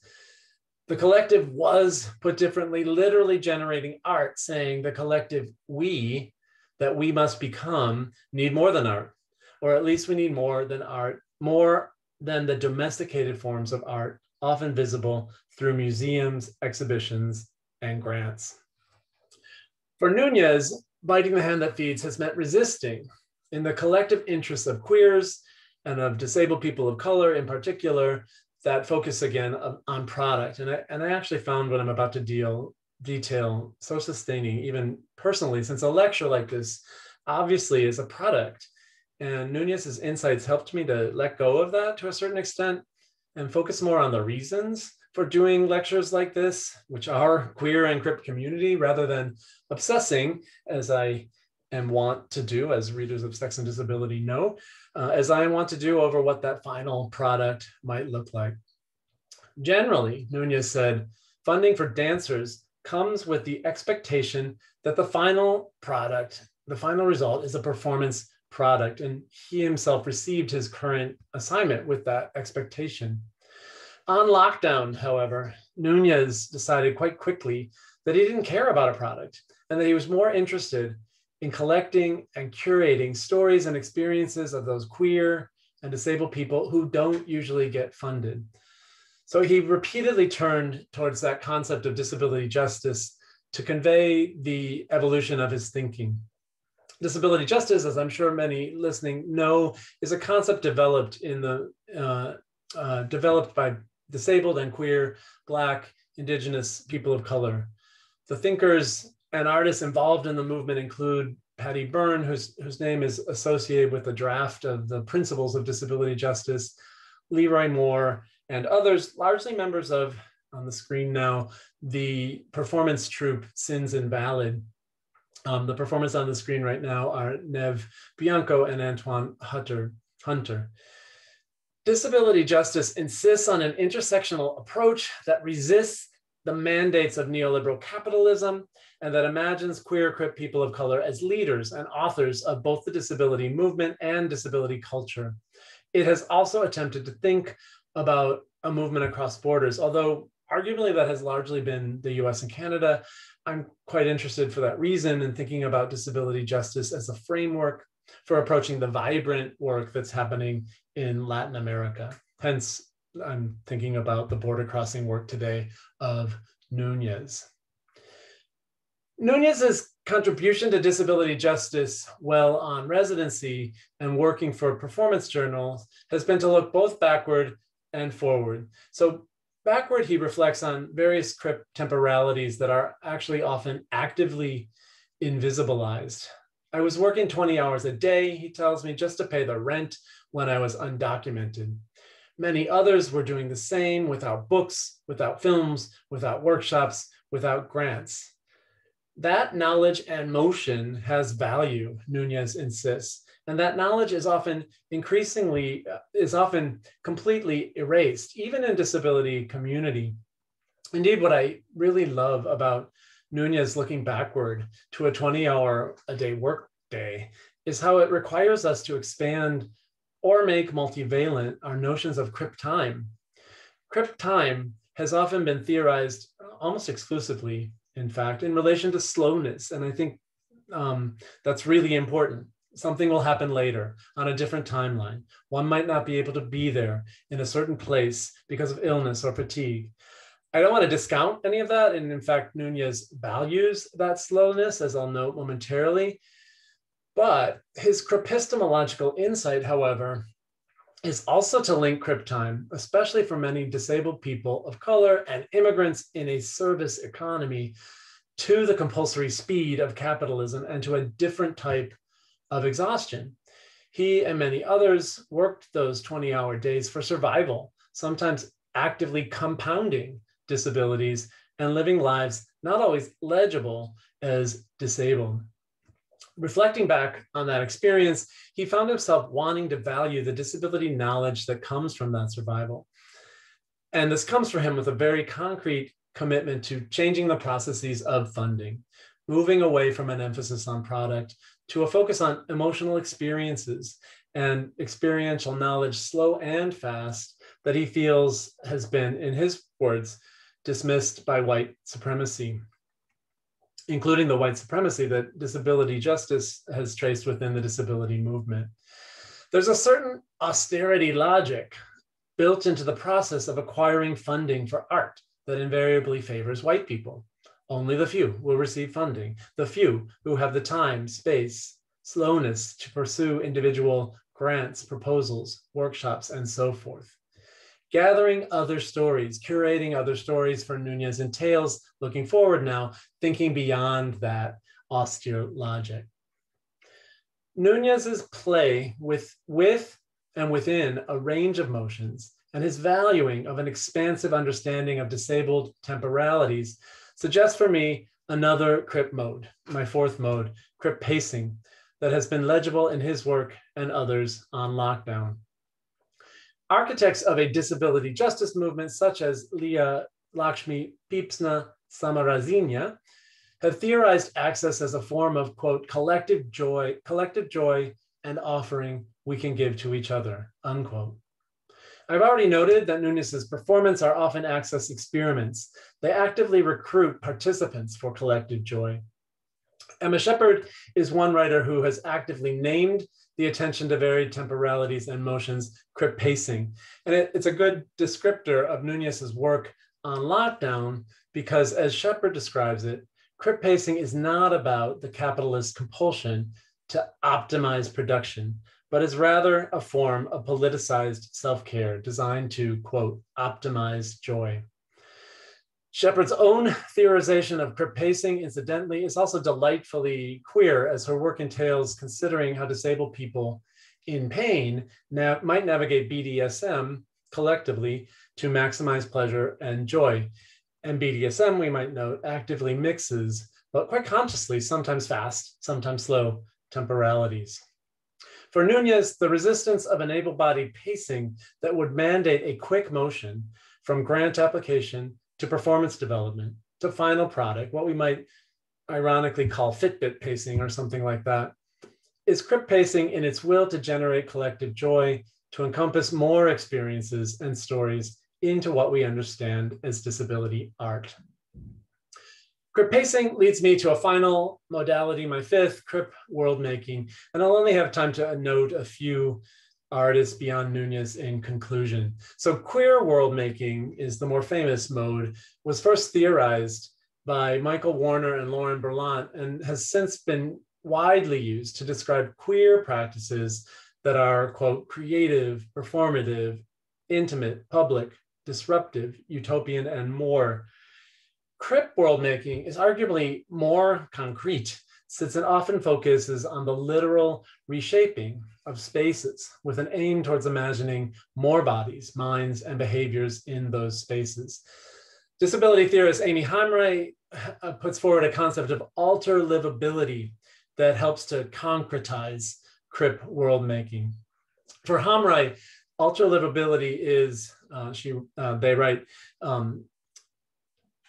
The collective was, put differently, literally generating art, saying the collective we that we must become need more than art, or at least we need more than art, more than the domesticated forms of art, often visible through museums, exhibitions, and grants. For Nunez, biting the hand that feeds has meant resisting in the collective interests of queers and of disabled people of color in particular that focus again on product. And I, and I actually found what I'm about to deal detail so sustaining, even personally, since a lecture like this obviously is a product and Nunez's insights helped me to let go of that to a certain extent and focus more on the reasons for doing lectures like this, which are queer and crip community, rather than obsessing, as I am want to do, as readers of Sex and Disability know, uh, as I want to do over what that final product might look like. Generally, Nunez said, funding for dancers comes with the expectation that the final product, the final result is a performance product. And he himself received his current assignment with that expectation. On lockdown, however, Nunez decided quite quickly that he didn't care about a product and that he was more interested in collecting and curating stories and experiences of those queer and disabled people who don't usually get funded. So he repeatedly turned towards that concept of disability justice to convey the evolution of his thinking. Disability justice, as I'm sure many listening know, is a concept developed in the uh, uh, developed by disabled and queer, Black, Indigenous people of color. The thinkers and artists involved in the movement include Patty Berne, whose, whose name is associated with the draft of the Principles of Disability Justice, Leroy Moore, and others, largely members of, on the screen now, the performance troupe Sins Invalid. Um, the performers on the screen right now are Nev Bianco and Antoine Hunter. Hunter. Disability justice insists on an intersectional approach that resists the mandates of neoliberal capitalism and that imagines queer crip people of color as leaders and authors of both the disability movement and disability culture. It has also attempted to think about a movement across borders, although arguably that has largely been the US and Canada. I'm quite interested for that reason in thinking about disability justice as a framework for approaching the vibrant work that's happening in Latin America. Hence, I'm thinking about the border crossing work today of Nunez. Nunez's contribution to disability justice while on residency and working for performance journals has been to look both backward and forward. So backward, he reflects on various temporalities that are actually often actively invisibilized. I was working 20 hours a day, he tells me, just to pay the rent when I was undocumented. Many others were doing the same without books, without films, without workshops, without grants. That knowledge and motion has value, Nunez insists, and that knowledge is often increasingly, uh, is often completely erased, even in disability community. Indeed, what I really love about Nunez looking backward to a 20 hour a day work day is how it requires us to expand or make multivalent our notions of crip time. Crip time has often been theorized almost exclusively, in fact, in relation to slowness. And I think um, that's really important. Something will happen later on a different timeline. One might not be able to be there in a certain place because of illness or fatigue. I don't want to discount any of that. And in fact, Nunez values that slowness, as I'll note momentarily. But his cripistemological insight, however, is also to link crip time, especially for many disabled people of color and immigrants in a service economy, to the compulsory speed of capitalism and to a different type of exhaustion. He and many others worked those 20 hour days for survival, sometimes actively compounding disabilities and living lives not always legible as disabled reflecting back on that experience, he found himself wanting to value the disability knowledge that comes from that survival. And this comes for him with a very concrete commitment to changing the processes of funding, moving away from an emphasis on product to a focus on emotional experiences and experiential knowledge, slow and fast, that he feels has been, in his words, dismissed by white supremacy including the white supremacy that disability justice has traced within the disability movement. There's a certain austerity logic built into the process of acquiring funding for art that invariably favors white people. Only the few will receive funding, the few who have the time, space, slowness to pursue individual grants, proposals, workshops, and so forth gathering other stories, curating other stories for Nunez entails looking forward now, thinking beyond that austere logic. Nunez's play with, with and within a range of motions and his valuing of an expansive understanding of disabled temporalities suggests for me another crip mode, my fourth mode, crip pacing, that has been legible in his work and others on lockdown. Architects of a disability justice movement, such as Leah Lakshmi Pipsna Samarazinya, have theorized access as a form of, quote, collective joy, collective joy and offering we can give to each other, unquote. I've already noted that Nunez's performance are often access experiments. They actively recruit participants for collective joy. Emma Sheppard is one writer who has actively named the attention to varied temporalities and motions, crip pacing. And it, it's a good descriptor of Nunez's work on lockdown because as Sheppard describes it, crip pacing is not about the capitalist compulsion to optimize production, but is rather a form of politicized self-care designed to, quote, optimize joy. Sheppard's own theorization of crip pacing, incidentally, is also delightfully queer as her work entails considering how disabled people in pain might navigate BDSM collectively to maximize pleasure and joy. And BDSM, we might note, actively mixes, but quite consciously, sometimes fast, sometimes slow, temporalities. For Nunez, the resistance of an able-bodied pacing that would mandate a quick motion from grant application to performance development to final product, what we might ironically call Fitbit pacing or something like that, is crip pacing in its will to generate collective joy, to encompass more experiences and stories into what we understand as disability art. Crip pacing leads me to a final modality, my fifth, crip world making. And I'll only have time to note a few artists beyond Nunez in conclusion. So queer world making is the more famous mode, was first theorized by Michael Warner and Lauren Berlant and has since been widely used to describe queer practices that are, quote, creative, performative, intimate, public, disruptive, utopian, and more. Crip world making is arguably more concrete since it often focuses on the literal reshaping of spaces with an aim towards imagining more bodies, minds, and behaviors in those spaces. Disability theorist Aimi Hamraie uh, puts forward a concept of alter livability that helps to concretize crip world making. For Hamraie, alter livability is, uh, she, uh, they write, um,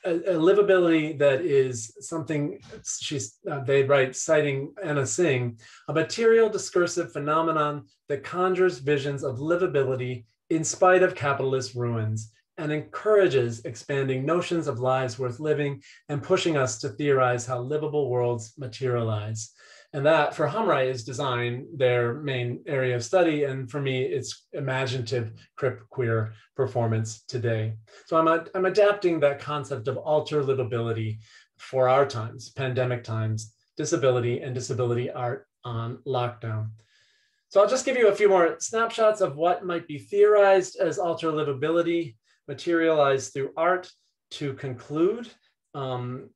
a, a, livability that is something she's uh, they write citing Anna Tsing, a material discursive phenomenon that conjures visions of livability in spite of capitalist ruins and encourages expanding notions of lives worth living and pushing us to theorize how livable worlds materialize. And that for Hamraie is design, their main area of study. And for me, it's imaginative crip queer performance today. So I'm, a, I'm adapting that concept of alter livability for our times, pandemic times, disability and disability art on lockdown. So I'll just give you a few more snapshots of what might be theorized as alter livability materialized through art to conclude. Um,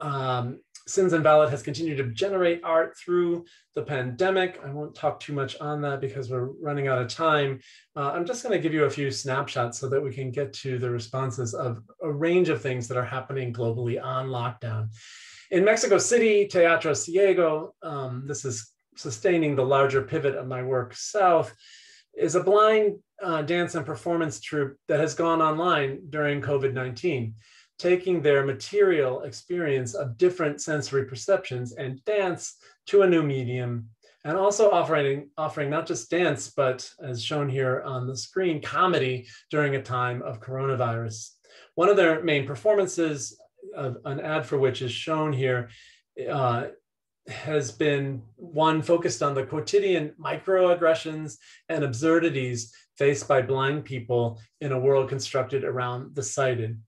um, Sins and Invalid has continued to generate art through the pandemic. I won't talk too much on that because we're running out of time. Uh, I'm just going to give you a few snapshots so that we can get to the responses of a range of things that are happening globally on lockdown. In Mexico City, Teatro Ciego, um, this is sustaining the larger pivot of my work south, is a blind uh, dance and performance troupe that has gone online during COVID 19 taking their material experience of different sensory perceptions and dance to a new medium and also offering offering not just dance but as shown here on the screen comedy during a time of coronavirus. One of their main performances an ad for which is shown here uh, has been one focused on the quotidian microaggressions and absurdities faced by blind people in a world constructed around the sighted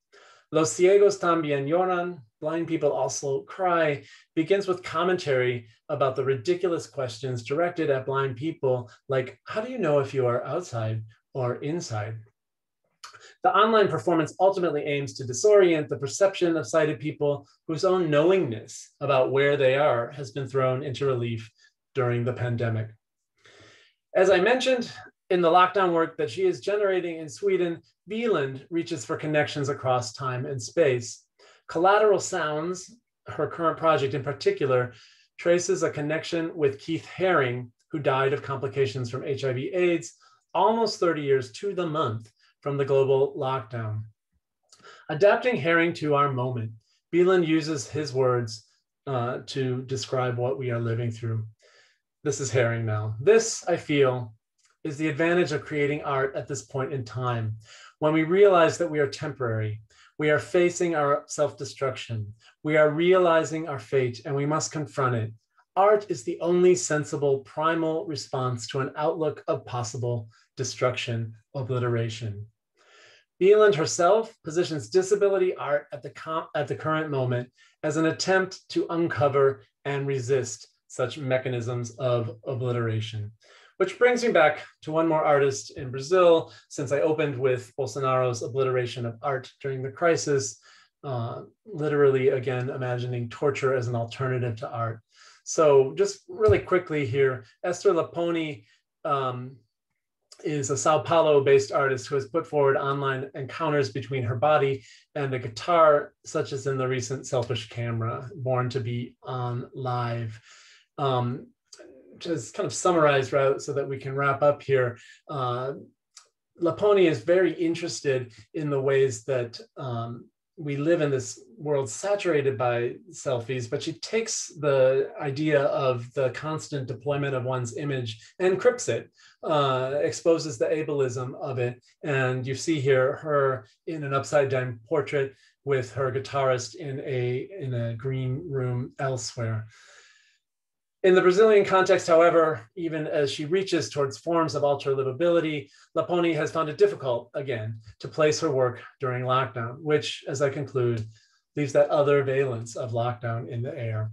Los ciegos también lloran, blind people also cry, begins with commentary about the ridiculous questions directed at blind people, like, how do you know if you are outside or inside? The online performance ultimately aims to disorient the perception of sighted people whose own knowingness about where they are has been thrown into relief during the pandemic. As I mentioned, in the lockdown work that she is generating in Sweden, Bylund reaches for connections across time and space. Collateral Sounds, her current project in particular, traces a connection with Keith Haring, who died of complications from HIV AIDS almost 30 years to the month from the global lockdown. Adapting Haring to our moment, Bylund uses his words uh, to describe what we are living through. This is Haring now. This, I feel, is the advantage of creating art at this point in time. When we realize that we are temporary, we are facing our self destruction, we are realizing our fate, and we must confront it. Art is the only sensible primal response to an outlook of possible destruction, obliteration. Bylund herself positions disability art at the, at the current moment as an attempt to uncover and resist such mechanisms of obliteration. Which brings me back to one more artist in Brazil, since I opened with Bolsonaro's obliteration of art during the crisis, uh, literally, again, imagining torture as an alternative to art. So just really quickly here, Esther Lapponi um, is a Sao Paulo-based artist who has put forward online encounters between her body and a guitar, such as in the recent Selfish Camera, Born to be on Live. Um, just kind of summarize so that we can wrap up here. Uh, Lapponi is very interested in the ways that um, we live in this world saturated by selfies, but she takes the idea of the constant deployment of one's image and it, uh, exposes the ableism of it. And you see here her in an upside down portrait with her guitarist in a, in a green room elsewhere. In the Brazilian context, however, even as she reaches towards forms of ultra livability, Lapponi has found it difficult, again, to place her work during lockdown, which, as I conclude, leaves that other valence of lockdown in the air.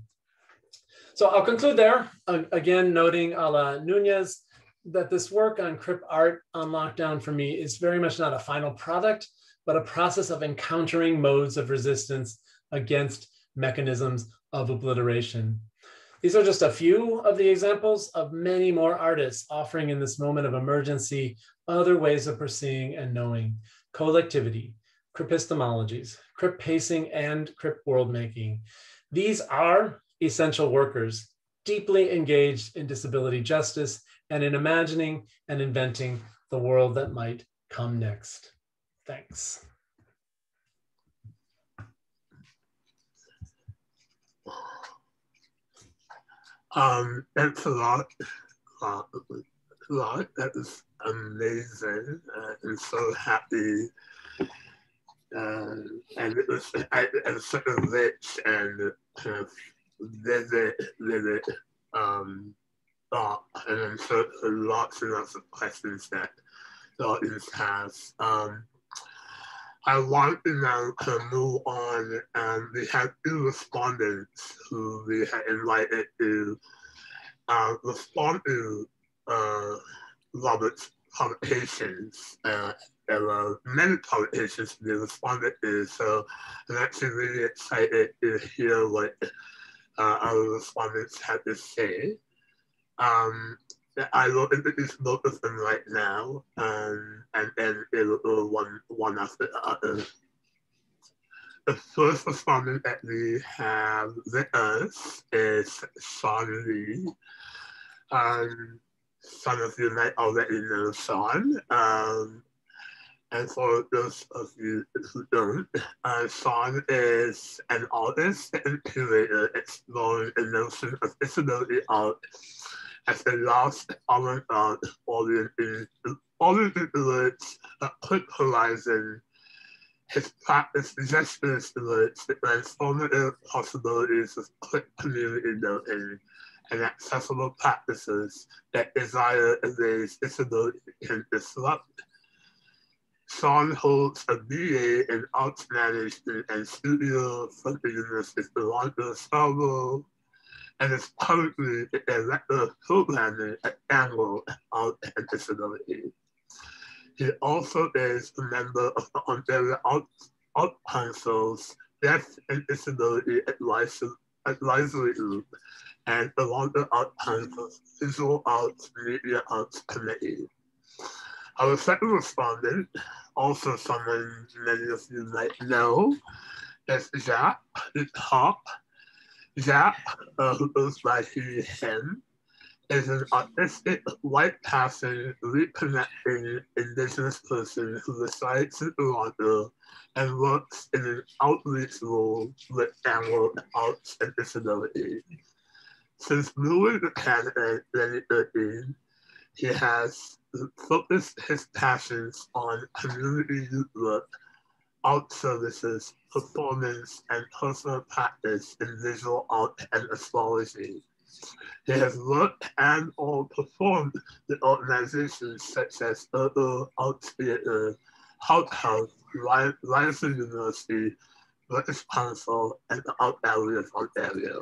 So I'll conclude there, again, noting a la Nunez, that this work on crip art on lockdown for me is very much not a final product, but a process of encountering modes of resistance against mechanisms of obliteration. These are just a few of the examples of many more artists offering in this moment of emergency other ways of perceiving and knowing collectivity, cripistemologies, crip pacing, and crip world making. These are essential workers, deeply engaged in disability justice and in imagining and inventing the world that might come next. Thanks. Um, it's a lot, lot, lot. That is amazing. Uh, I'm so happy. Uh, and it was I, and such a rich and kind of vivid, vivid um, thought. And I'm sure lots and lots of questions that the audience has. Um, I want to now to move on and we have two respondents who we had invited to uh, respond to uh, Robert's publications. Uh, there were many publications they responded to, so I'm actually really excited to hear what uh, our respondents had to say. Um, I will introduce both of them right now, um, and then go one, one after the other. The first respondent that we have with us is Sean Lee. Um, some of you might already know Sean. Um, and for those of you who don't, uh, Sean is an artist and curator exploring the notion of disability art as the last avant-garde oriented, oriented towards a crip horizon. His practice gestures towards the transformative possibilities of crip community building and accessible practices that desire and raise disability can disrupt. Sean holds a BA in Arts Management and Studio from the University of Toronto, Scarborough, and is currently the director of programming at Tangled Art and Disability. He also is a member of the Ontario Art, Art Council's Deaf and Disability Advisory Group and the London Art Council's Visual Arts Media Arts Committee. Our second respondent, also someone many of you might know, is Jacques Jack, uh, who goes by he, him, is an autistic, white passing, reconnecting indigenous person who resides in Toronto and works in an outreach role with Tangled Arts and Disability. Since moving to Canada in 2013, he has focused his passions on community youth work art services, performance, and personal practice in visual art and astrology. He has worked and or performed with organizations such as Urban Arts Theatre, Hout House, Ryerson University, British Council, and the Art Gallery of Ontario.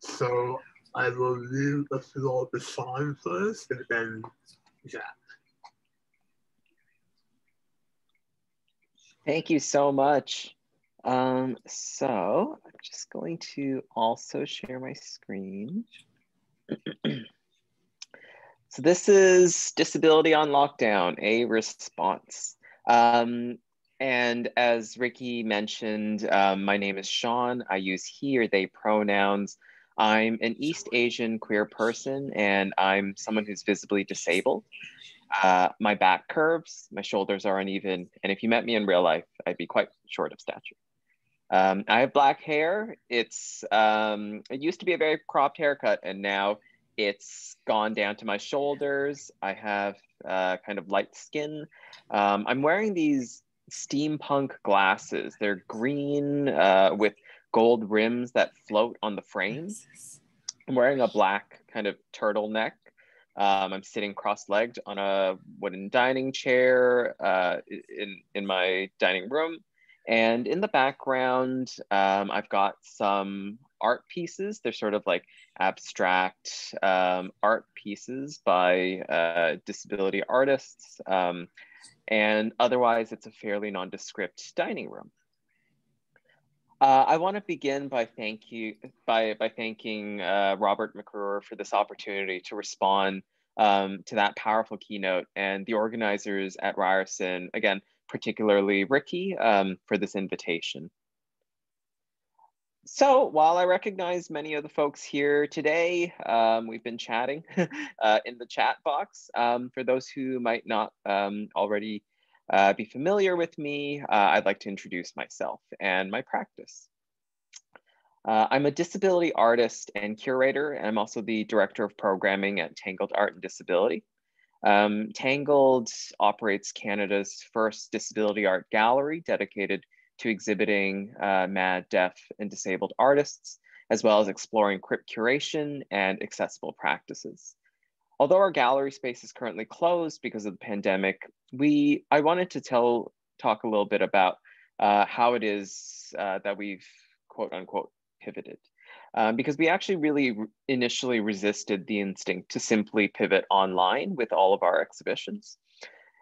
So I will leave the floor to Sean first and then Jack. Thank you so much. Um, so I'm just going to also share my screen. so this is Disability on Lockdown, a response. Um, and as Ricky mentioned, um, my name is Sean. I use he or they pronouns. I'm an East Asian queer person and I'm someone who's visibly disabled. Uh, my back curves, my shoulders are uneven, and if you met me in real life, I'd be quite short of stature. Um, I have black hair. It's um, it used to be a very cropped haircut, and now it's gone down to my shoulders. I have uh, kind of light skin. Um, I'm wearing these steampunk glasses. They're green uh, with gold rims that float on the frame. I'm wearing a black kind of turtleneck um, I'm sitting cross-legged on a wooden dining chair uh, in, in my dining room. And in the background, um, I've got some art pieces. They're sort of like abstract um, art pieces by uh, disability artists. Um, and otherwise, it's a fairly nondescript dining room. Uh, I want to begin by thank you by by thanking uh, Robert McRuer for this opportunity to respond um, to that powerful keynote and the organizers at Ryerson, again, particularly Ricky, um, for this invitation. So while I recognize many of the folks here today, um, we've been chatting uh, in the chat box. Um, for those who might not um, already uh, be familiar with me, uh, I'd like to introduce myself and my practice. Uh, I'm a disability artist and curator, and I'm also the director of programming at Tangled Art and Disability. Um, Tangled operates Canada's first disability art gallery dedicated to exhibiting uh, mad, deaf, and disabled artists, as well as exploring crip curation and accessible practices. Although our gallery space is currently closed because of the pandemic, we I wanted to tell talk a little bit about uh, how it is uh, that we've quote unquote pivoted. Um, because we actually really initially resisted the instinct to simply pivot online with all of our exhibitions.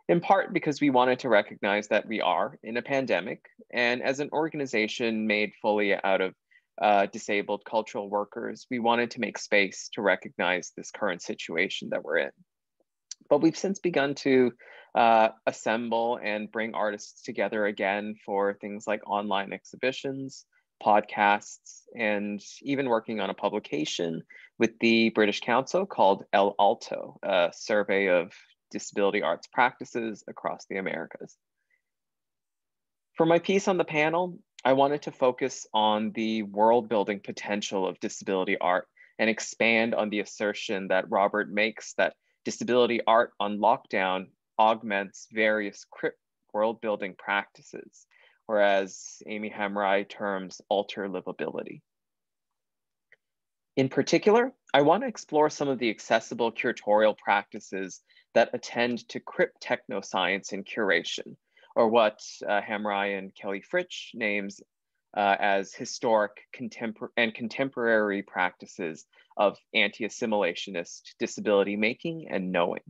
In part because we wanted to recognize that we are in a pandemic, and as an organization made fully out of uh, disabled cultural workers, we wanted to make space to recognize this current situation that we're in. But we've since begun to uh, assemble and bring artists together again for things like online exhibitions, podcasts, and even working on a publication with the British Council called El Alto, a survey of disability arts practices across the Americas. For my piece on the panel, I wanted to focus on the world building potential of disability art and expand on the assertion that Robert makes that disability art on lockdown augments various world building practices whereas Aimi Hamraie terms alter livability. In particular, I want to explore some of the accessible curatorial practices that attend to crip technoscience and curation, or what uh, Hamraie and Kelly Fritsch names uh, as historic contempor and contemporary practices of anti-assimilationist disability making and knowing.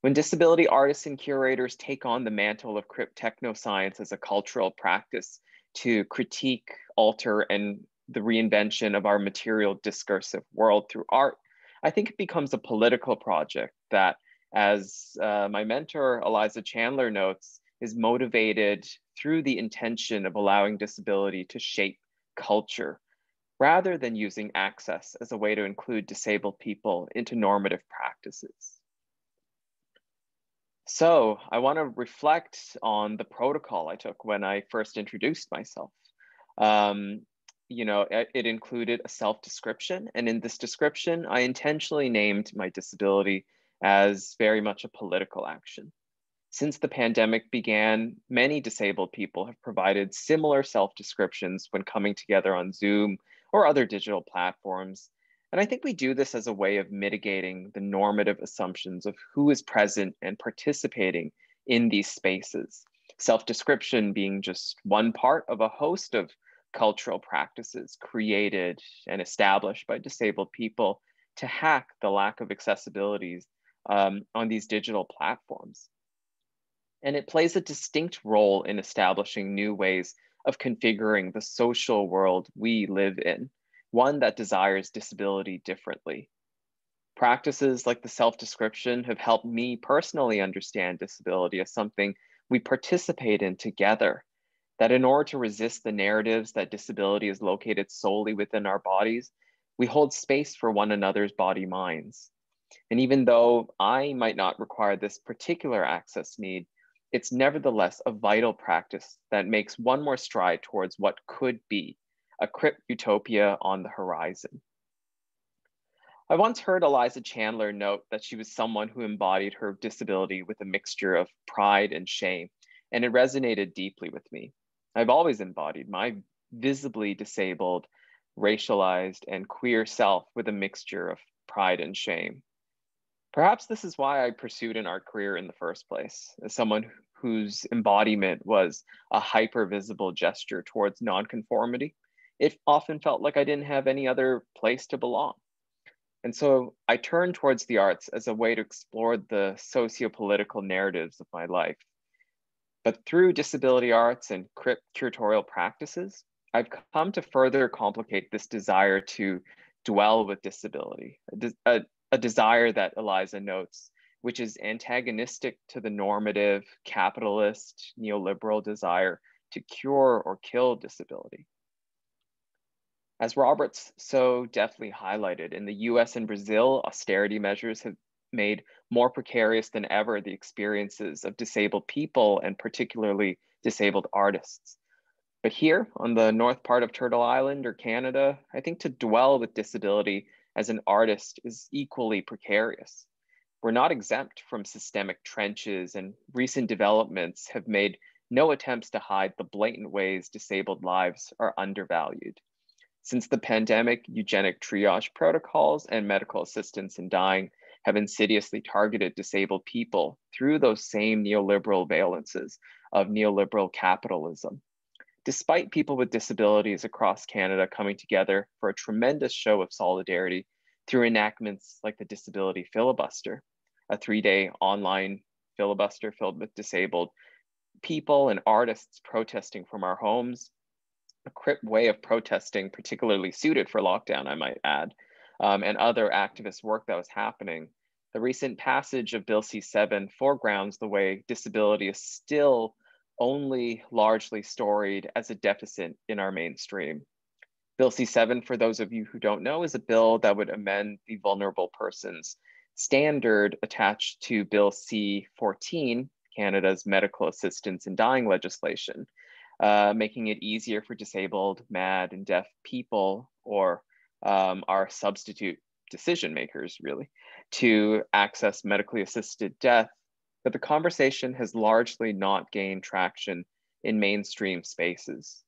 When disability artists and curators take on the mantle of crip technoscience as a cultural practice to critique, alter, and the reinvention of our material discursive world through art, I think it becomes a political project that, as uh, my mentor Eliza Chandler notes, is motivated through the intention of allowing disability to shape culture, rather than using access as a way to include disabled people into normative practices. So I want to reflect on the protocol I took when I first introduced myself. Um, you know, it, it included a self-description. And in this description, I intentionally named my disability as very much a political action. Since the pandemic began, many disabled people have provided similar self-descriptions when coming together on Zoom or other digital platforms and I think we do this as a way of mitigating the normative assumptions of who is present and participating in these spaces. Self description being just one part of a host of cultural practices created and established by disabled people to hack the lack of accessibilities um, on these digital platforms. And it plays a distinct role in establishing new ways of configuring the social world we live in, one that desires disability differently. Practices like the self description have helped me personally understand disability as something we participate in together. That in order to resist the narratives that disability is located solely within our bodies, we hold space for one another's body minds. And even though I might not require this particular access need, it's nevertheless a vital practice that makes one more stride towards what could be a crip utopia on the horizon. I once heard Eliza Chandler note that she was someone who embodied her disability with a mixture of pride and shame, and it resonated deeply with me. I've always embodied my visibly disabled, racialized, and queer self with a mixture of pride and shame. Perhaps this is why I pursued an art career in the first place, as someone whose embodiment was a hyper visible gesture towards nonconformity. It often felt like I didn't have any other place to belong. And so I turned towards the arts as a way to explore the socio-political narratives of my life. But through disability arts and curatorial practices, I've come to further complicate this desire to dwell with disability, a, a, desire that Eliza notes, which is antagonistic to the normative, capitalist, neoliberal desire to cure or kill disability. As Roberts so deftly highlighted, in the US and Brazil, austerity measures have made more precarious than ever the experiences of disabled people and particularly disabled artists. But here on the north part of Turtle Island or Canada, I think to dwell with disability as an artist is equally precarious. We're not exempt from systemic trenches, and recent developments have made no attempts to hide the blatant ways disabled lives are undervalued. Since the pandemic, eugenic triage protocols and medical assistance in dying have insidiously targeted disabled people through those same neoliberal valences of neoliberal capitalism despite people with disabilities across Canada coming together for a tremendous show of solidarity through enactments like the Disability Filibuster, a three day online filibuster filled with disabled people and artists protesting from our homes, a crip way of protesting, particularly suited for lockdown, I might add, um, and other activist work that was happening. The recent passage of Bill C 7 foregrounds the way disability is still only largely storied as a deficit in our mainstream. Bill C7, for those of you who don't know, is a bill that would amend the vulnerable persons standard attached to Bill C14, Canada's medical assistance in dying legislation, uh, making it easier for disabled, mad, and deaf people, or um, our substitute decision makers, really, to access medically assisted death but the conversation has largely not gained traction in mainstream spaces.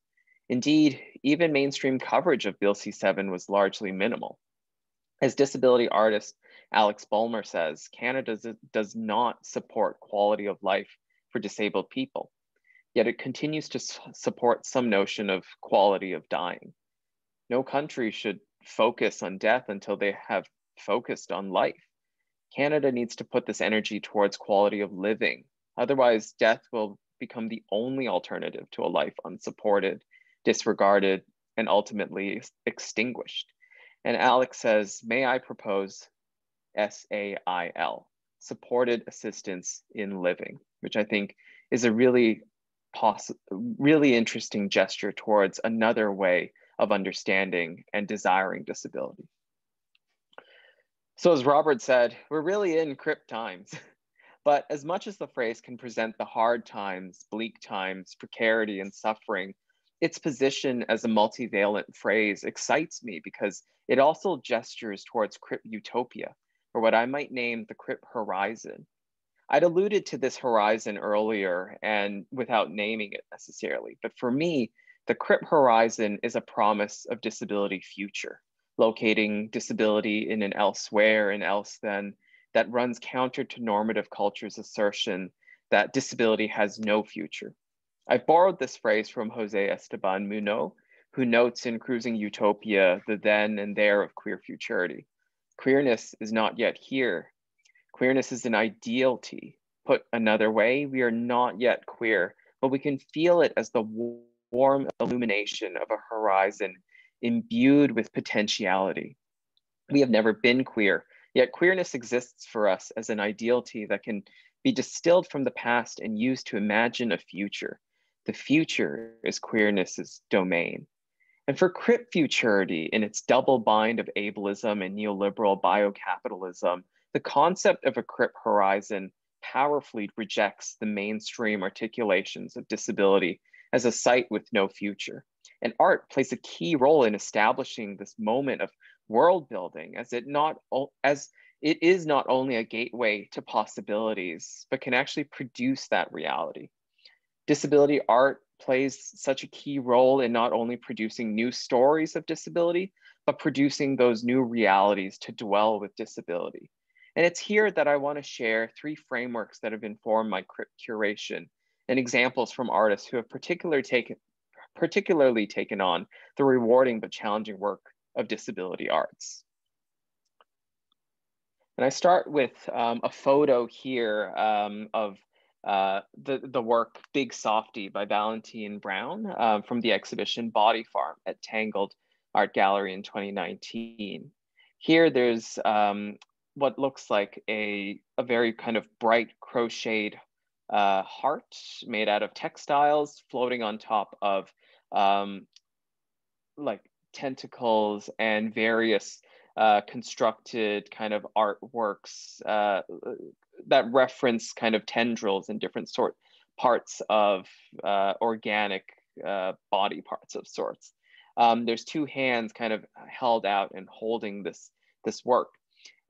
Indeed, even mainstream coverage of Bill C7 was largely minimal. As disability artist Alex Bulmer says, Canada does not support quality of life for disabled people, yet it continues to support some notion of quality of dying. No country should focus on death until they have focused on life. Canada needs to put this energy towards quality of living. Otherwise, death will become the only alternative to a life unsupported, disregarded, and ultimately extinguished. And Alex says, May I propose SAIL, supported assistance in living, which I think is a really poss- really interesting gesture towards another way of understanding and desiring disability. So, as Robert said, we're really in crip times. But as much as the phrase can present the hard times, bleak times, precarity, and suffering, its position as a multivalent phrase excites me because it also gestures towards crip utopia, or what I might name the crip horizon. I'd alluded to this horizon earlier and without naming it necessarily, but for me, the crip horizon is a promise of disability future locating disability in an elsewhere and else then that runs counter to normative culture's assertion that disability has no future. I've borrowed this phrase from Jose Esteban Munoz, who notes in Cruising Utopia the then and there of queer futurity. Queerness is not yet here. Queerness is an ideality. Put another way, we are not yet queer, but we can feel it as the warm illumination of a horizon imbued with potentiality. We have never been queer, yet queerness exists for us as an ideality that can be distilled from the past and used to imagine a future. The future is queerness's domain. And for crip futurity in its double bind of ableism and neoliberal biocapitalism, the concept of a crip horizon powerfully rejects the mainstream articulations of disability as a site with no future. And art plays a key role in establishing this moment of world building as it not as it is not only a gateway to possibilities, but can actually produce that reality. Disability art plays such a key role in not only producing new stories of disability, but producing those new realities to dwell with disability. And it's here that I want to share three frameworks that have informed my curation and examples from artists who have particularly taken, particularly taken on the rewarding but challenging work of disability arts. And I start with um, a photo here um, of uh, the, the work Big Softy by Valentine Brown um, from the exhibition Body Farm at Tangled Art Gallery in 2019. Here there's um, what looks like a, a very kind of bright crocheted uh, heart made out of textiles floating on top of um, like tentacles and various uh, constructed kind of artworks uh, that reference kind of tendrils and different sort parts of uh, organic uh, body parts of sorts. Um, there's two hands kind of held out and holding this this work.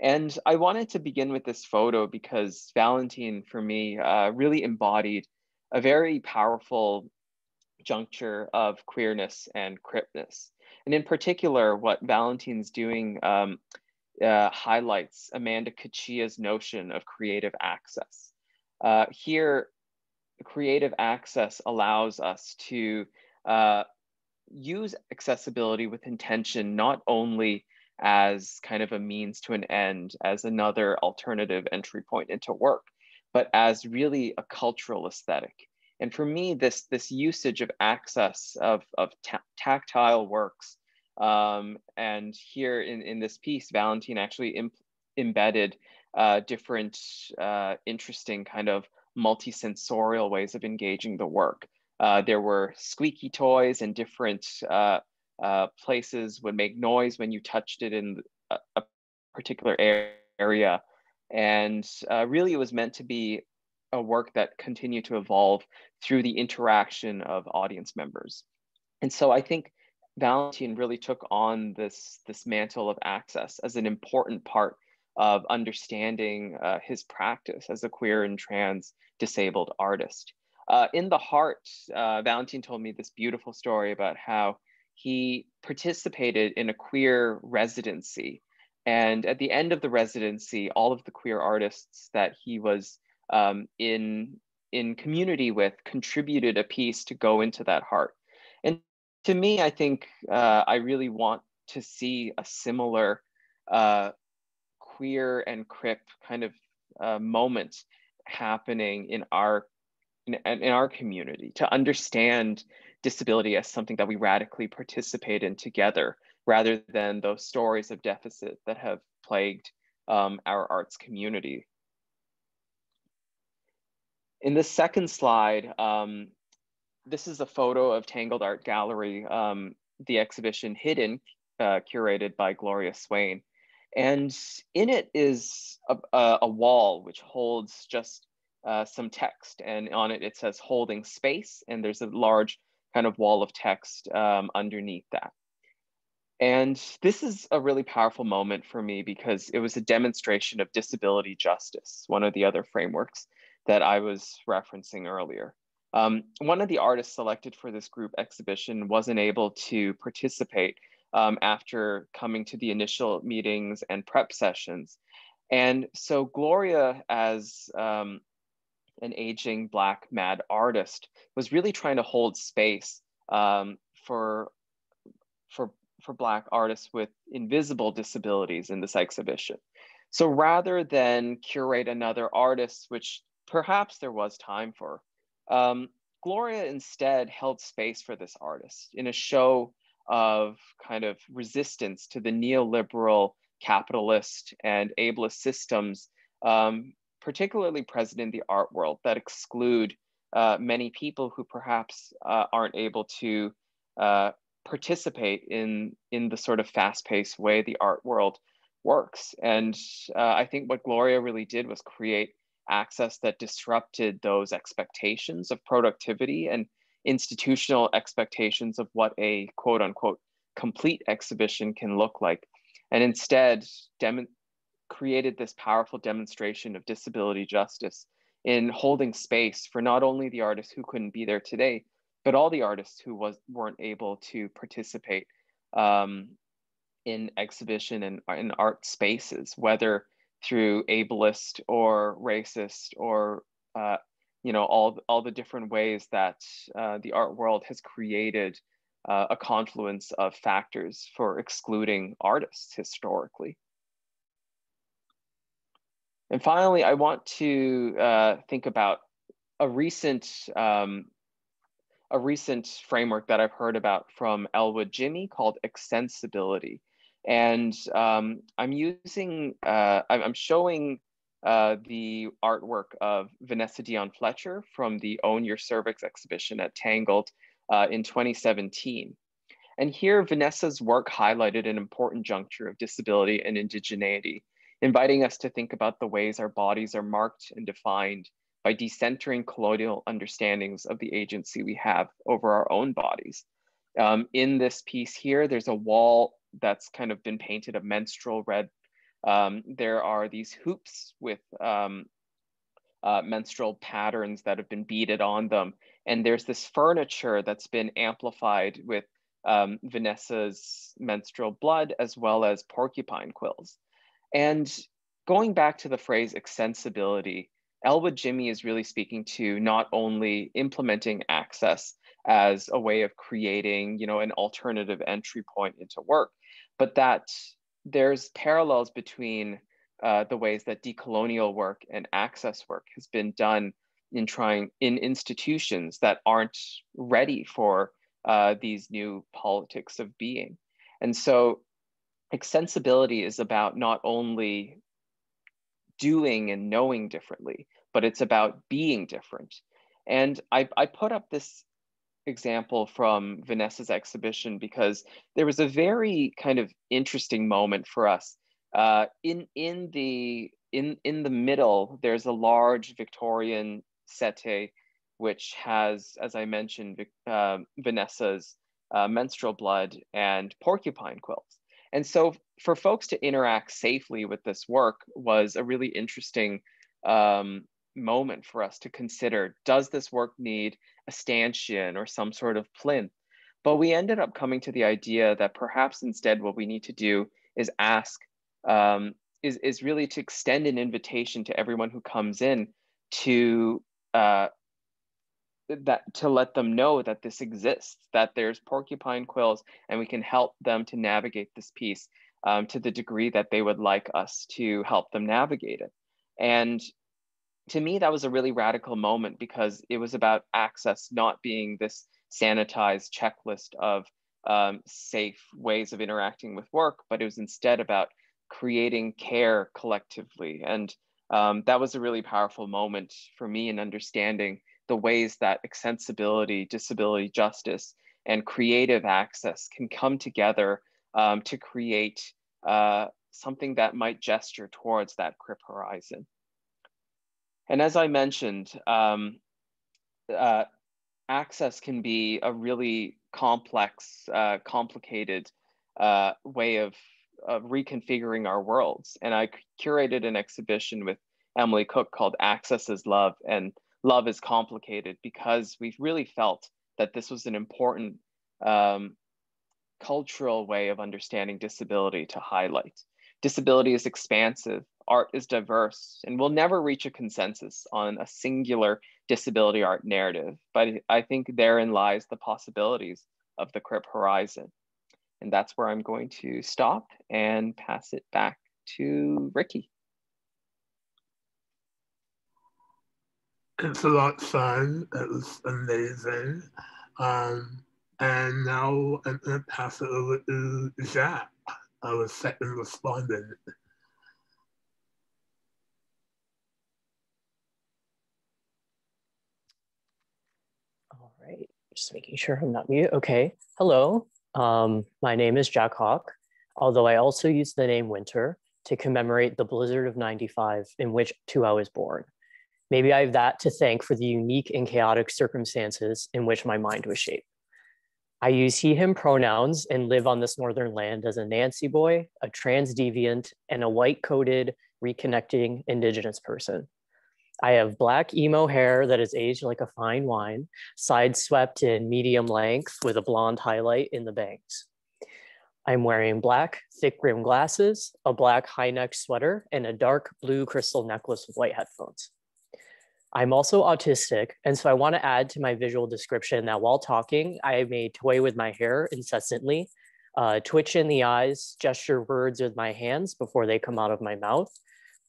And I wanted to begin with this photo because Valentine, for me, uh, really embodied a very powerful juncture of queerness and cripness. And in particular, what Valentine's doing um, uh, highlights Amanda Cachia's notion of creative access. Uh, here, creative access allows us to uh, use accessibility with intention, not only as kind of a means to an end, as another alternative entry point into work, but as really a cultural aesthetic. And for me, this, this usage of access of, of tactile works um, and here in, in this piece, Valentine actually embedded uh, different uh, interesting kind of multi-sensorial ways of engaging the work. Uh, there were squeaky toys and different uh, uh, places would make noise when you touched it in a, a particular area. And uh, really it was meant to be a work that continued to evolve through the interaction of audience members. And so I think Valentine really took on this, this mantle of access as an important part of understanding uh, his practice as a queer and trans disabled artist. Uh, in the heart, uh, Valentine told me this beautiful story about how he participated in a queer residency. And at the end of the residency, all of the queer artists that he was um, in, in community with contributed a piece to go into that heart. And to me, I think uh, I really want to see a similar uh, queer and crip kind of uh, moment happening in our in, in our community to understand disability as something that we radically participate in together rather than those stories of deficit that have plagued um, our arts community. In the second slide, um, this is a photo of Tangled Art Gallery, um, the exhibition Hidden, uh, curated by Gloria Swain. And in it is a, a, a wall which holds just uh, some text. And on it, it says holding space. And there's a large kind of wall of text um, underneath that. And this is a really powerful moment for me because it was a demonstration of disability justice, one of the other frameworks that I was referencing earlier. Um, one of the artists selected for this group exhibition wasn't able to participate um, after coming to the initial meetings and prep sessions. And so Gloria, as um, an aging Black mad artist, was really trying to hold space um, for for, for Black artists with invisible disabilities in this exhibition. So rather than curate another artist, which perhaps there was time for, um, Gloria instead held space for this artist in a show of kind of resistance to the neoliberal capitalist and ableist systems, um, particularly present in the art world that exclude uh, many people who perhaps uh, aren't able to uh, participate in, in the sort of fast-paced way the art world works. And uh, I think what Gloria really did was create access that disrupted those expectations of productivity and institutional expectations of what a quote unquote complete exhibition can look like. And instead, created this powerful demonstration of disability justice in holding space for not only the artists who couldn't be there today, but all the artists who was, weren't able to participate um, in exhibition and in art spaces, whether through ableist or racist or uh, you know all all the different ways that uh, the art world has created uh, a confluence of factors for excluding artists historically. And finally, I want to uh, think about a recent um, a recent framework that I've heard about from Elwood Jimmy called extensibility. And um, I'm using, uh, I'm showing uh, the artwork of Vanessa Dion Fletcher from the Own Your Cervix exhibition at Tangled uh, in 2017. And here, Vanessa's work highlighted an important juncture of disability and indigeneity, inviting us to think about the ways our bodies are marked and defined by decentering colonial understandings of the agency we have over our own bodies. Um, in this piece here, there's a wall that's kind of been painted a menstrual red. Um, there are these hoops with um, uh, menstrual patterns that have been beaded on them. And there's this furniture that's been amplified with um, Vanessa's menstrual blood as well as porcupine quills. And going back to the phrase extensibility, Elwood Jimmy is really speaking to not only implementing access as a way of creating, you know, an alternative entry point into work, but that there's parallels between uh, the ways that decolonial work and access work has been done in trying in institutions that aren't ready for uh, these new politics of being. And so extensibility is about not only doing and knowing differently, but it's about being different. And I, I put up this example from Vanessa's exhibition because there was a very kind of interesting moment for us. Uh, in in the in in the middle, there's a large Victorian settee, which has, as I mentioned, uh, Vanessa's uh, menstrual blood and porcupine quills. And so, for folks to interact safely with this work was a really interesting um, moment for us to consider does this work need a stanchion or some sort of plinth? But we ended up coming to the idea that perhaps instead what we need to do is ask, um, is, is really to extend an invitation to everyone who comes in to uh, that to let them know that this exists, that there's porcupine quills, and we can help them to navigate this piece um, to the degree that they would like us to help them navigate it. And to me, that was a really radical moment because it was about access not being this sanitized checklist of um, safe ways of interacting with work, but it was instead about creating care collectively. And um, that was a really powerful moment for me in understanding the ways that accessibility, disability justice, and creative access can come together um, to create uh, something that might gesture towards that CRIP horizon. And as I mentioned, um, uh, access can be a really complex, uh, complicated uh, way of, of reconfiguring our worlds. And I curated an exhibition with Emily Cook called Access is Love, and Love is Complicated because we've really felt that this was an important um, cultural way of understanding disability to highlight. Disability is expansive, art is diverse, and we'll never reach a consensus on a singular disability art narrative, but I think therein lies the possibilities of the CRIP horizon. and that's where I'm going to stop and pass it back to Ricky. It's a lot of fun. It was amazing. Um, and now I'm going to pass it over to Jack, our second respondent. All right, just making sure I'm not mute. Okay, hello. Um, my name is Jack Hawk, although I also use the name Winter to commemorate the blizzard of 95 in which two I was born. Maybe I have that to thank for the unique and chaotic circumstances in which my mind was shaped. I use he, him pronouns and live on this northern land as a Nancy boy, a trans deviant, and a white coated, reconnecting indigenous person. I have black emo hair that is aged like a fine wine, side swept in medium length with a blonde highlight in the bangs. I'm wearing black thick rim glasses, a black high neck sweater, and a dark blue crystal necklace with white headphones. I'm also autistic, and so I want to add to my visual description that while talking, I may toy with my hair incessantly, uh, twitch in the eyes, gesture words with my hands before they come out of my mouth,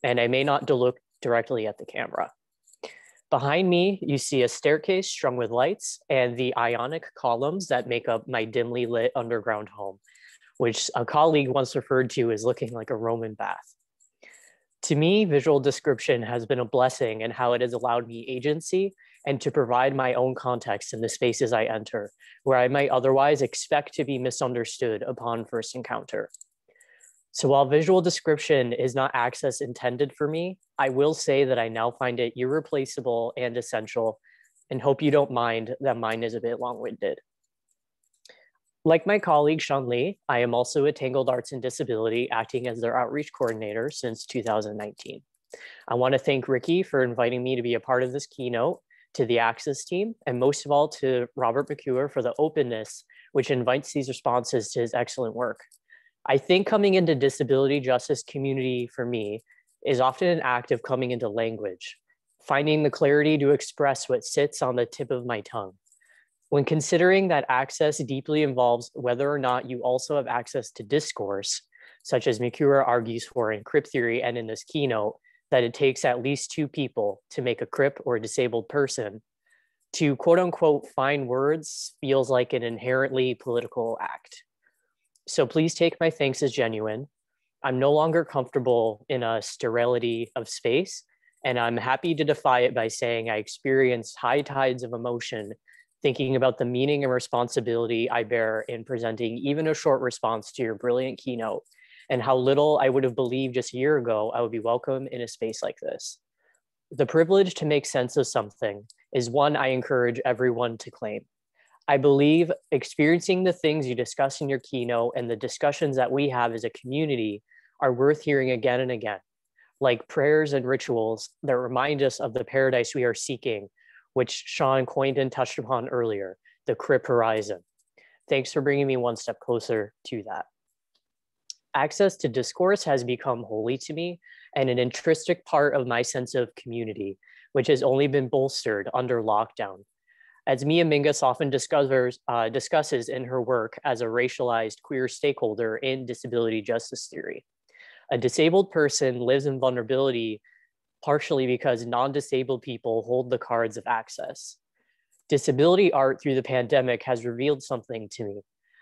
and I may not look directly at the camera. Behind me, you see a staircase strung with lights and the ionic columns that make up my dimly lit underground home, which a colleague once referred to as looking like a Roman bath. To me, visual description has been a blessing in how it has allowed me agency and to provide my own context in the spaces I enter, where I might otherwise expect to be misunderstood upon first encounter. So while visual description is not access intended for me, I will say that I now find it irreplaceable and essential and hope you don't mind that mine is a bit long-winded. Like my colleague Sean Lee, I am also at Tangled Arts and Disability acting as their outreach coordinator since 2019. I wanna thank Ricky for inviting me to be a part of this keynote, to the Access team, and most of all to Robert McRuer for the openness which invites these responses to his excellent work. I think coming into disability justice community for me is often an act of coming into language, finding the clarity to express what sits on the tip of my tongue. When considering that access deeply involves whether or not you also have access to discourse, such as McRuer argues for in crip theory and in this keynote, that it takes at least two people to make a crip or a disabled person, to quote unquote find words feels like an inherently political act. So please take my thanks as genuine. I'm no longer comfortable in a sterility of space, and I'm happy to defy it by saying I experienced high tides of emotion thinking about the meaning and responsibility I bear in presenting even a short response to your brilliant keynote and how little I would have believed just a year ago I would be welcome in a space like this. The privilege to make sense of something is one I encourage everyone to claim. I believe experiencing the things you discuss in your keynote and the discussions that we have as a community are worth hearing again and again, like prayers and rituals that remind us of the paradise we are seeking, which Sean coined and touched upon earlier, the Crip Horizon. Thanks for bringing me one step closer to that. Access to discourse has become holy to me and an intrinsic part of my sense of community, which has only been bolstered under lockdown as Mia Mingus often discovers, uh, discusses in her work as a racialized queer stakeholder in disability justice theory. A disabled person lives in vulnerability partially because non-disabled people hold the cards of access. Disability art through the pandemic has revealed something to me,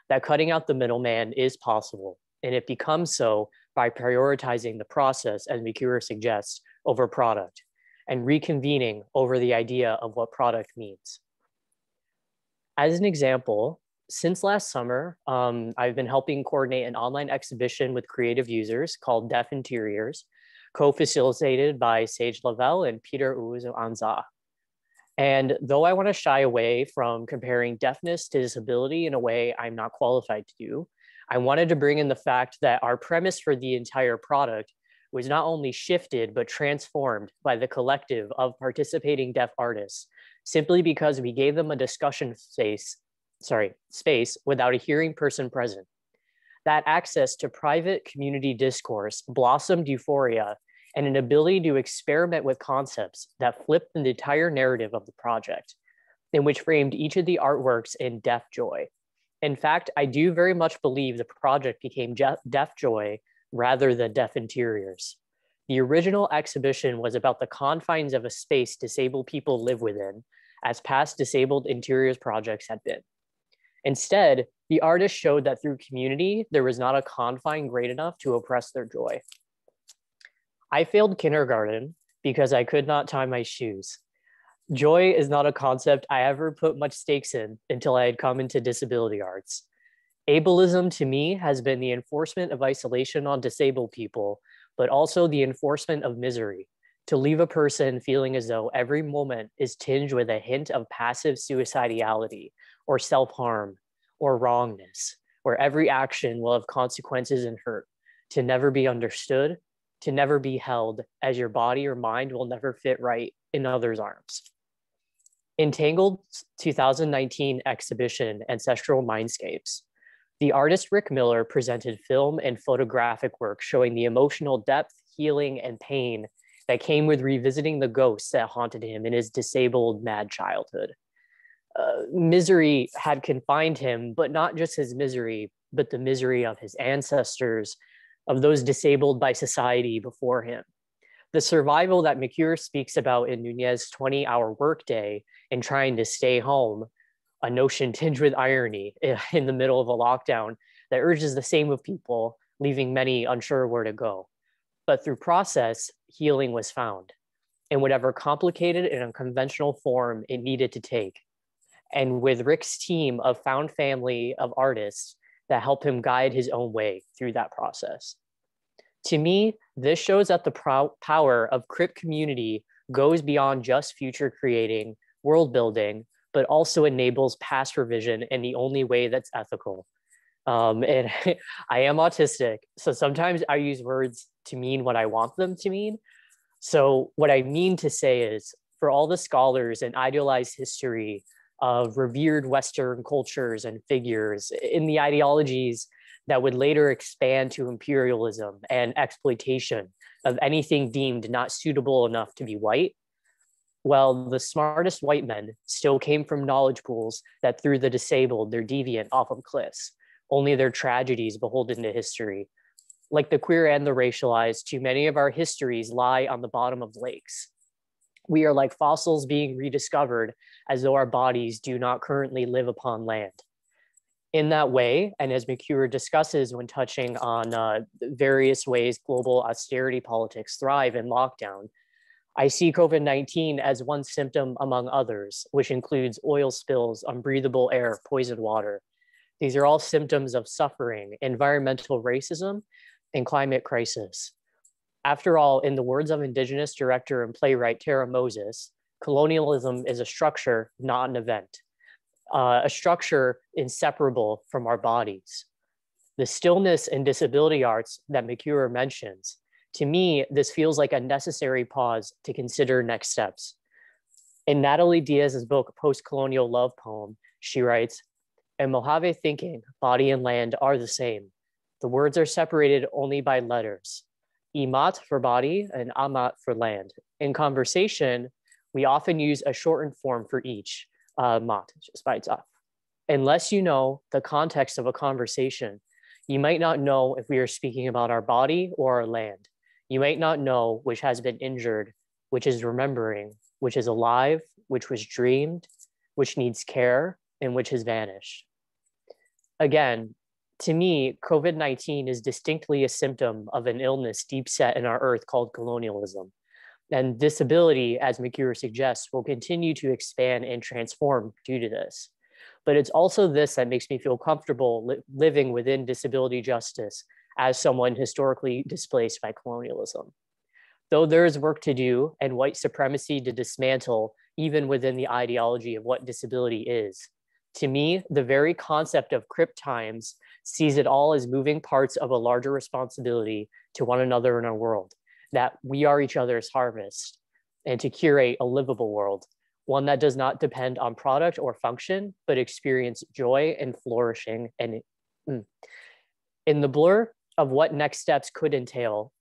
that cutting out the middleman is possible, and it becomes so by prioritizing the process, as McRuer suggests, over product, and reconvening over the idea of what product means. As an example, since last summer, um, I've been helping coordinate an online exhibition with creative users called Deaf Interiors, co-facilitated by Sage Lavelle and Peter Owusu-Ansah. And though I want to shy away from comparing deafness to disability in a way I'm not qualified to do, I wanted to bring in the fact that our premise for the entire product was not only shifted, but transformed by the collective of participating deaf artists simply because we gave them a discussion space, sorry, space without a hearing person present. That access to private community discourse blossomed euphoria and an ability to experiment with concepts that flipped the entire narrative of the project, in which framed each of the artworks in deaf joy. In fact, I do very much believe the project became Deaf Joy rather than Deaf Interiors. The original exhibition was about the confines of a space disabled people live within, as past disabled interiors projects had been. Instead, the artist showed that through community, there was not a confine great enough to oppress their joy. I failed kindergarten because I could not tie my shoes. Joy is not a concept I ever put much stakes in until I had come into disability arts. Ableism to me has been the enforcement of isolation on disabled people, but also the enforcement of misery to leave a person feeling as though every moment is tinged with a hint of passive suicidality or self harm or wrongness, where every action will have consequences and hurt, to never be understood, to never be held, as your body or mind will never fit right in others' arms. Entangled's 2019 exhibition, Ancestral Mindscapes. The artist Rick Miller presented film and photographic work showing the emotional depth, healing, and pain that came with revisiting the ghosts that haunted him in his disabled, mad childhood. Uh, misery had confined him, but not just his misery, but the misery of his ancestors, of those disabled by society before him. The survival that McRuer speaks about in Nunez's 20 hour workday and trying to stay home, a notion tinged with irony in the middle of a lockdown that urges the same of people, leaving many unsure where to go. But through process, healing was found in whatever complicated and unconventional form it needed to take. And with Rick's team of found family of artists that help him guide his own way through that process. To me, this shows that the pro- power of Crip community goes beyond just future creating, world building, but also enables past revision in the only way that's ethical. Um, and I am autistic, so sometimes I use words to mean what I want them to mean. So, what I mean to say is for all the scholars and idealized history of revered Western cultures and figures in the ideologies that would later expand to imperialism and exploitation of anything deemed not suitable enough to be white. Well, the smartest white men still came from knowledge pools that threw the disabled, their deviant, off of cliffs, only their tragedies beholden to history. Like the queer and the racialized, too many of our histories lie on the bottom of lakes. We are like fossils being rediscovered as though our bodies do not currently live upon land in that way, and as McRuer discusses when touching on uh, various ways global austerity politics thrive in lockdown, I see COVID 19 as one symptom among others, which includes oil spills, unbreathable air, poisoned water. These are all symptoms of suffering, environmental racism, and climate crisis. After all, in the words of Indigenous director and playwright Tara Moses, colonialism is a structure, not an event uh, a structure inseparable from our bodies. The stillness and disability arts that McRuer mentions, to me, this feels like a necessary pause to consider next steps. In Natalie Diaz's book, Post-Colonial Love Poem, she writes, in Mojave thinking, body and land are the same. The words are separated only by letters. Imat for body and amat for land. In conversation, we often use a shortened form for each, uh, mat, just by itself. Unless you know the context of a conversation, you might not know if we are speaking about our body or our land. You might not know which has been injured, which is remembering, which is alive, which was dreamed, which needs care, and which has vanished. Again, to me, COVID 19 is distinctly a symptom of an illness deep set in our earth called colonialism. And disability, as McRuer suggests, will continue to expand and transform due to this. But it's also this that makes me feel comfortable li living within disability justice as someone historically displaced by colonialism. Though there is work to do and white supremacy to dismantle, even within the ideology of what disability is, to me, the very concept of Crip Times sees it all as moving parts of a larger responsibility to one another in our world that we are each other's harvest and to curate a livable world, one that does not depend on product or function, but experience joy and flourishing. And mm. in the blur of what next steps could entail,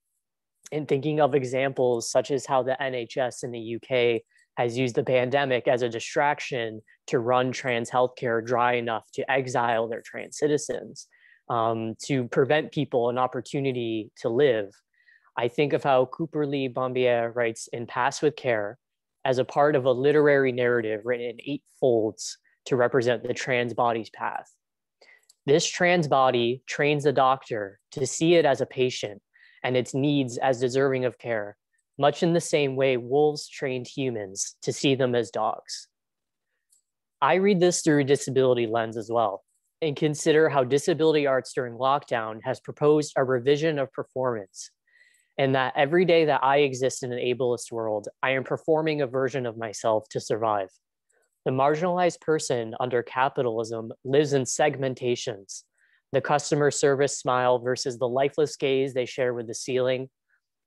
in thinking of examples such as how the NHS in the UK has used the pandemic as a distraction to run trans healthcare dry enough to exile their trans citizens, um, to prevent people an opportunity to live. I think of how Cooper Lee Bombardier writes in Pass with Care as a part of a literary narrative written in eight folds to represent the trans body's path. This trans body trains the doctor to see it as a patient and its needs as deserving of care, much in the same way wolves trained humans to see them as dogs. I read this through a disability lens as well and consider how disability arts during lockdown has proposed a revision of performance and that every day that I exist in an ableist world, I am performing a version of myself to survive. The marginalized person under capitalism lives in segmentations. The customer service smile versus the lifeless gaze they share with the ceiling,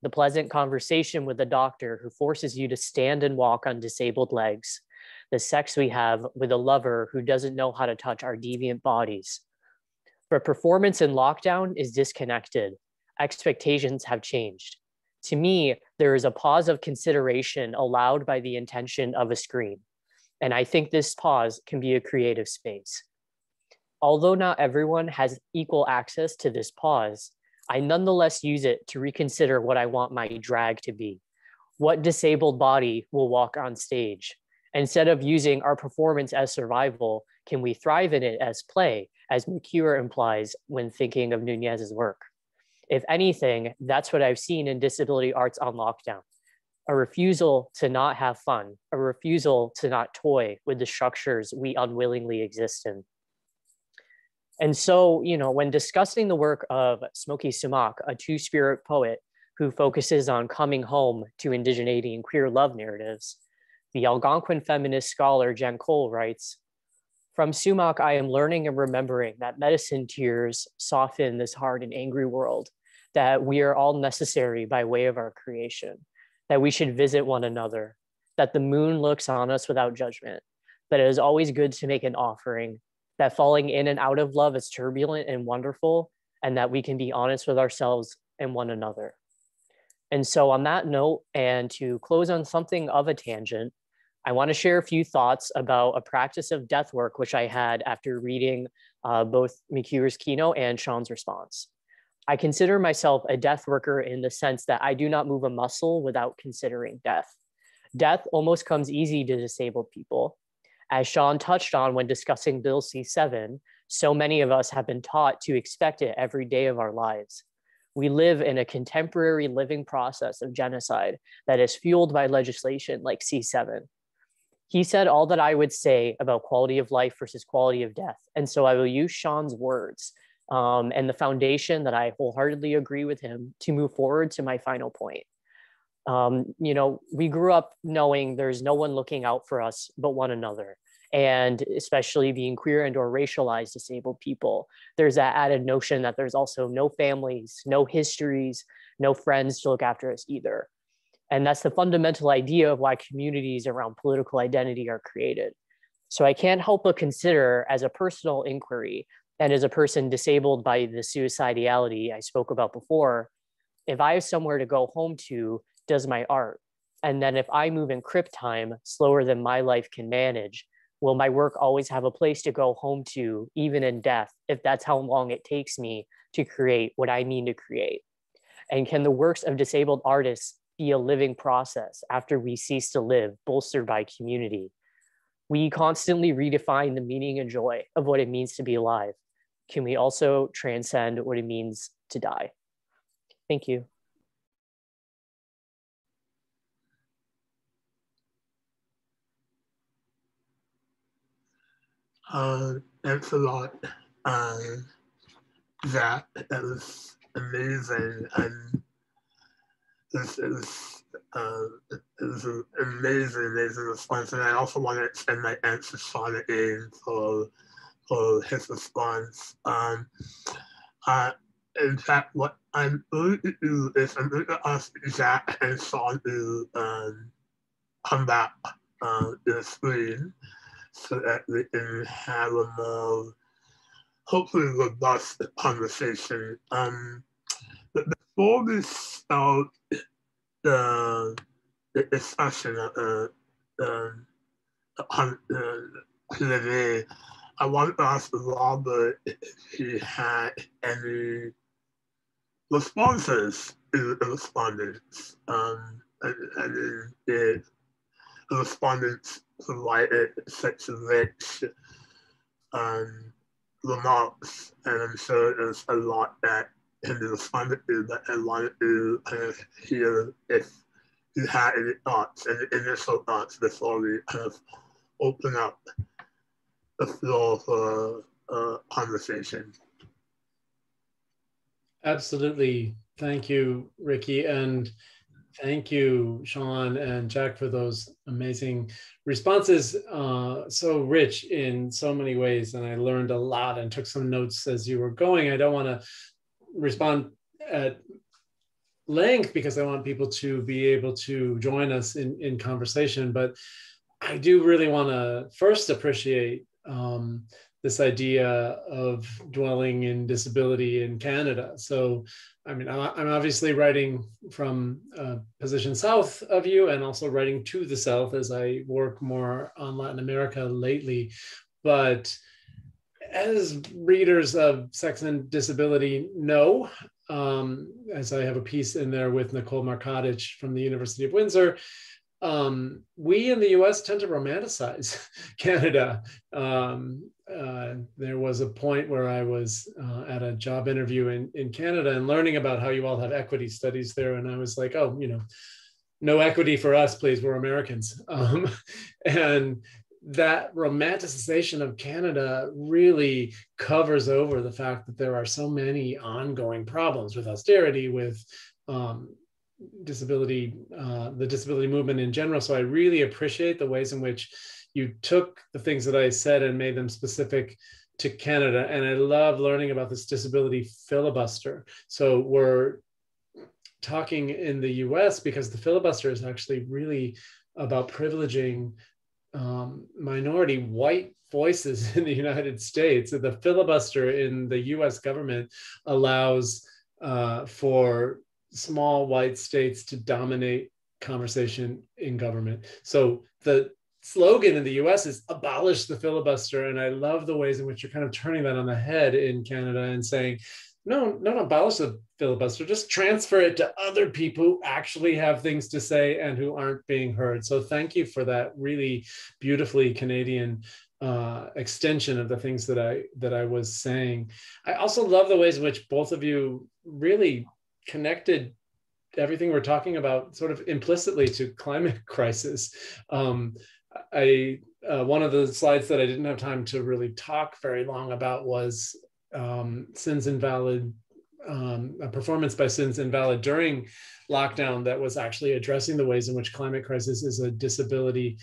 the pleasant conversation with the doctor who forces you to stand and walk on disabled legs, the sex we have with a lover who doesn't know how to touch our deviant bodies. But performance in lockdown is disconnected. Expectations have changed. To me, there is a pause of consideration allowed by the intention of a screen. And I think this pause can be a creative space. Although not everyone has equal access to this pause, I nonetheless use it to reconsider what I want my drag to be. What disabled body will walk on stage? Instead of using our performance as survival, can we thrive in it as play, as McRuer implies when thinking of Nunez's work? If anything, that's what I've seen in disability arts on lockdown a refusal to not have fun, a refusal to not toy with the structures we unwillingly exist in. And so, you know, when discussing the work of Smokii Sumac, a two spirit poet who focuses on coming home to indigeneity and queer love narratives, the Algonquin feminist scholar Jen Cole writes From Sumac, I am learning and remembering that medicine tears soften this hard and angry world, that we are all necessary by way of our creation that we should visit one another, that the moon looks on us without judgment, that it is always good to make an offering, that falling in and out of love is turbulent and wonderful, and that we can be honest with ourselves and one another. And so, on that note, and to close on something of a tangent, I want to share a few thoughts about a practice of death work, which I had after reading uh, both McRuer's keynote and Sean's response. I consider myself a death worker in the sense that I do not move a muscle without considering death. Death almost comes easy to disabled people. As Sean touched on when discussing Bill C 7, so many of us have been taught to expect it every day of our lives. We live in a contemporary living process of genocide that is fueled by legislation like C 7. He said all that I would say about quality of life versus quality of death. And so I will use Sean's words um, and the foundation that I wholeheartedly agree with him to move forward to my final point. Um, you know, we grew up knowing there's no one looking out for us but one another. And especially being queer and or racialized disabled people, there's that added notion that there's also no families, no histories, no friends to look after us either. And that's the fundamental idea of why communities around political identity are created. So I can't help but consider as a personal inquiry and as a person disabled by the suicidality I spoke about before, if I have somewhere to go home to, does my art? And then if I move in crip time slower than my life can manage, will my work always have a place to go home to, even in death, if that's how long it takes me to create what I mean to create? And can the works of disabled artists be a living process after we cease to live, bolstered by community? We constantly redefine the meaning and joy of what it means to be alive can we also transcend what it means to die? Thank you. Uh, thanks a lot. Uh, that was amazing, and this is uh, it was an amazing, amazing response. And I also want to extend my thanks to Shauna in for for his response. Um, uh, in fact, what I'm going to do is I'm going to ask Jack and Sean to um, come back uh, to the screen so that we can have a more hopefully robust conversation. Um, but before we start the, the discussion, uh, on, uh, today, I wanted to ask Robert if he had any responses in the respondents. Um, and, and the respondents provided such rich um, remarks, and I'm sure there's a lot that can be responded to that I wanted to kind of hear if you had any thoughts, any initial thoughts before we kind of open up the floor for uh, conversation. Absolutely. Thank you, Ricky. And thank you, Sean and Jack, for those amazing responses. Uh, so rich in so many ways. And I learned a lot and took some notes as you were going. I don't want to respond at length because I want people to be able to join us in, in conversation. But I do really want to first appreciate um, this idea of dwelling in disability in Canada. So, I mean, I'm obviously writing from a position south of you and also writing to the south as I work more on Latin America lately. But as readers of Sex and Disability know, um, as I have a piece in there with Nicole Markotich from the University of Windsor, um, we in the US tend to romanticize Canada. Um, uh, there was a point where I was uh, at a job interview in, in Canada and learning about how you all have equity studies there. And I was like, oh, you know, no equity for us, please. We're Americans. Um, and that romanticization of Canada really covers over the fact that there are so many ongoing problems with austerity, with um, disability, uh, the disability movement in general. So I really appreciate the ways in which you took the things that I said and made them specific to Canada. And I love learning about this disability filibuster. So we're talking in the US because the filibuster is actually really about privileging um, minority white voices in the United States. The filibuster in the US government allows uh, for small white states to dominate conversation in government. So the slogan in the US is abolish the filibuster. And I love the ways in which you're kind of turning that on the head in Canada and saying, no, no, no, abolish the filibuster. Just transfer it to other people who actually have things to say and who aren't being heard. So thank you for that really beautifully Canadian uh, extension of the things that I that I was saying. I also love the ways in which both of you really connected everything we're talking about sort of implicitly to climate crisis. Um, I uh, one of the slides that I didn't have time to really talk very long about was um, Sins Invalid, um, a performance by Sins Invalid during lockdown that was actually addressing the ways in which climate crisis is a disability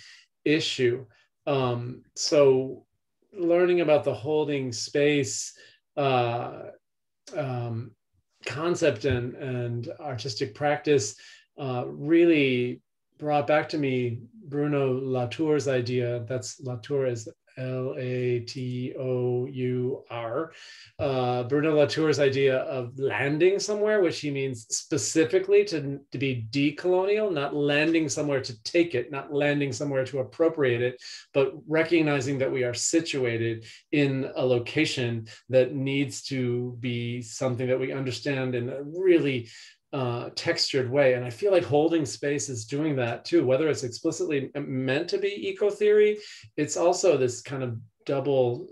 issue. Um, so learning about the holding space uh, um, concept and, and artistic practice uh, really brought back to me Bruno Latour's idea. That's Latour is L A T O U R. Uh, Bruno Latour's idea of landing somewhere, which he means specifically to, to be decolonial, not landing somewhere to take it, not landing somewhere to appropriate it, but recognizing that we are situated in a location that needs to be something that we understand in a really uh, textured way. And I feel like holding space is doing that too, whether it's explicitly meant to be eco theory, it's also this kind of double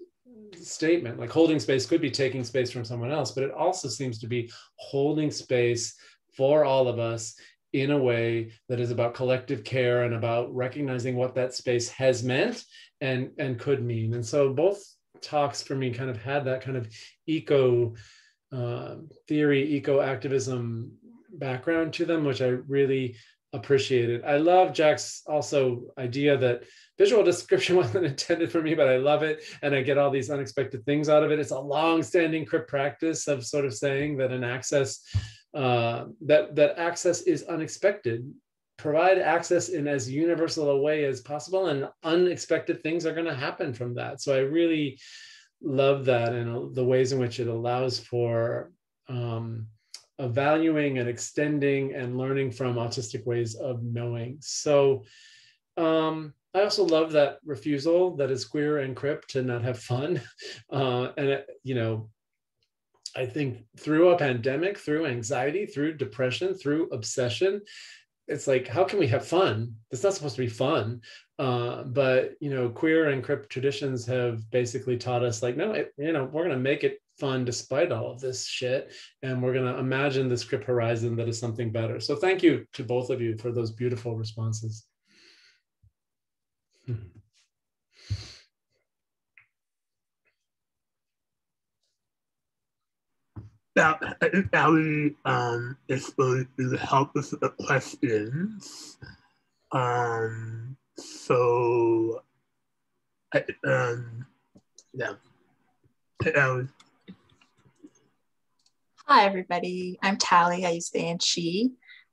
statement. Like holding space could be taking space from someone else, but it also seems to be holding space for all of us in a way that is about collective care and about recognizing what that space has meant and and could mean. And so both talks for me kind of had that kind of eco uh, theory, eco activism background to them, which I really appreciated. I love Jack's also idea that visual description wasn't intended for me, but I love it. And I get all these unexpected things out of it. It's a long-standing crip practice of sort of saying that an access, uh, that, that access is unexpected. Provide access in as universal a way as possible and unexpected things are gonna happen from that. So I really love that and the ways in which it allows for um, of valuing and extending and learning from autistic ways of knowing. So Um, I also love that refusal that is queer and crip to not have fun. Uh, and, it, you know, I think through a pandemic, through anxiety, through depression, through obsession, it's like, how can we have fun? It's not supposed to be fun. Uh, but, you know, queer and crip traditions have basically taught us, like, no, it, you know, we're going to make it fun despite all of this shit. And we're going to imagine this crip horizon that is something better. So thank you to both of you for those beautiful responses. Now, Ali um, is going to help with the questions. Um, so, um, yeah. Hi, everybody. I'm Tally. I use they and she,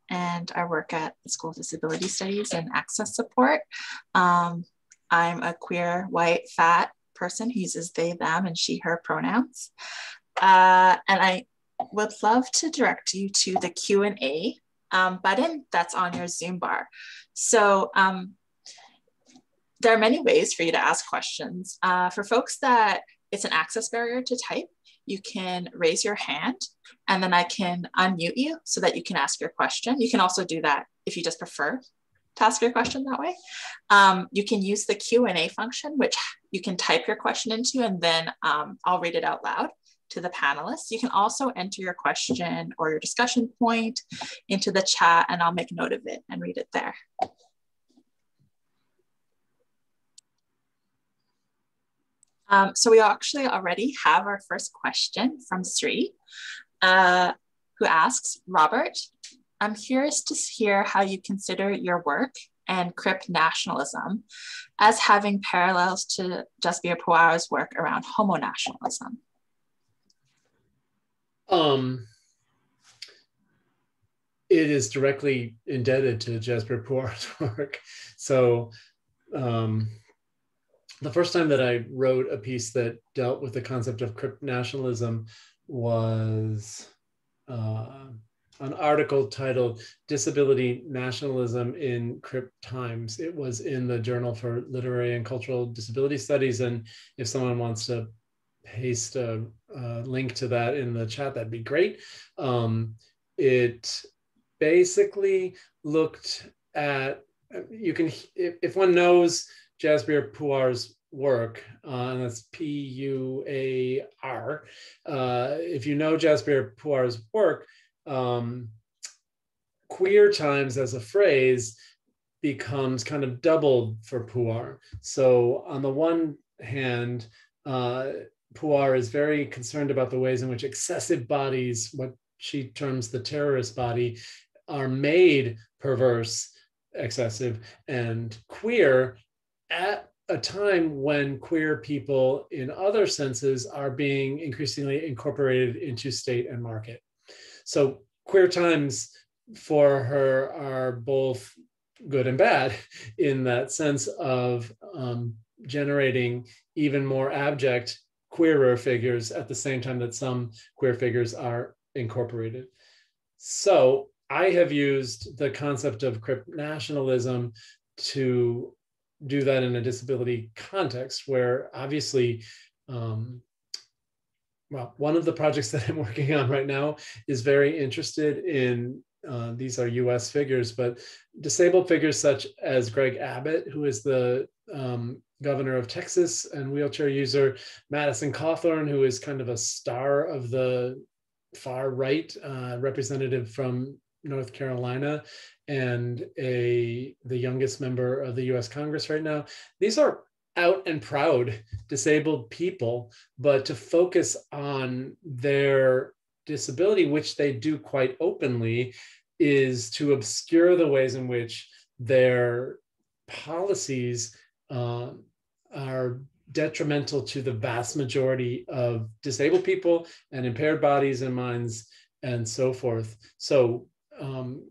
and I work at the School of Disability Studies and Access Support. Um, I'm a queer, white, fat person who uses they, them, and she, her pronouns. Uh, and I would love to direct you to the Q&A um, button that's on your Zoom bar. So um, there are many ways for you to ask questions. Uh, for folks that it's an access barrier to type, you can raise your hand and then I can unmute you so that you can ask your question. You can also do that if you just prefer to ask your question that way. Um, you can use the Q&A function, which you can type your question into and then um, I'll read it out loud to the panelists. You can also enter your question or your discussion point into the chat and I'll make note of it and read it there. Um, so we actually already have our first question from Sri, uh, who asks, Robert, I'm curious to hear how you consider your work and Crip nationalism as having parallels to Jasbir Puar's work around homo nationalism. Um, it is directly indebted to Jasbir Puar's work. So um, the first time that I wrote a piece that dealt with the concept of Crip nationalism was uh, an article titled Disability Nationalism in Crip Times. It was in the Journal for Literary and Cultural Disability Studies. And if someone wants to paste a, a link to that in the chat, that'd be great. Um, it basically looked at, you can, if, if one knows Jasbir Puar's work, uh, and that's P U A R. Uh, if you know Jasbir Puar's work, um, queer times as a phrase becomes kind of doubled for Puar. So on the one hand, uh, Puar is very concerned about the ways in which excessive bodies, what she terms the terrorist body, are made perverse, excessive, and queer at a time when queer people in other senses are being increasingly incorporated into state and market. So queer times for her are both good and bad in that sense of um, generating even more abject queerer figures at the same time that some queer figures are incorporated. So I have used the concept of crip nationalism to do that in a disability context where obviously um, well one of the projects that i'm working on right now is very interested in uh, these are us figures but disabled figures such as greg abbott who is the um, governor of texas and wheelchair user madison cawthorn who is kind of a star of the far right uh, representative from north carolina and a the youngest member of the U.S. Congress right now. These are out and proud disabled people, but to focus on their disability, which they do quite openly, is to obscure the ways in which their policies uh, are detrimental to the vast majority of disabled people and impaired bodies and minds and so forth. So um,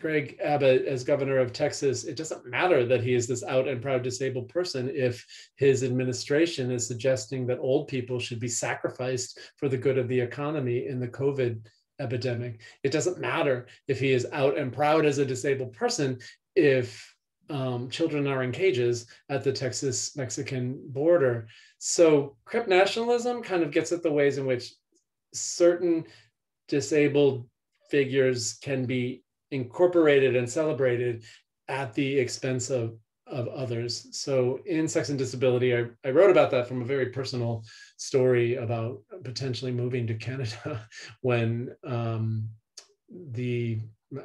Greg Abbott as governor of Texas, it doesn't matter that he is this out and proud disabled person if his administration is suggesting that old people should be sacrificed for the good of the economy in the COVID epidemic. It doesn't matter if he is out and proud as a disabled person if um, children are in cages at the Texas Mexican border. So Crip nationalism kind of gets at the ways in which certain disabled figures can be incorporated and celebrated at the expense of of others. So in Sex and Disability, I, I wrote about that from a very personal story about potentially moving to Canada when um, the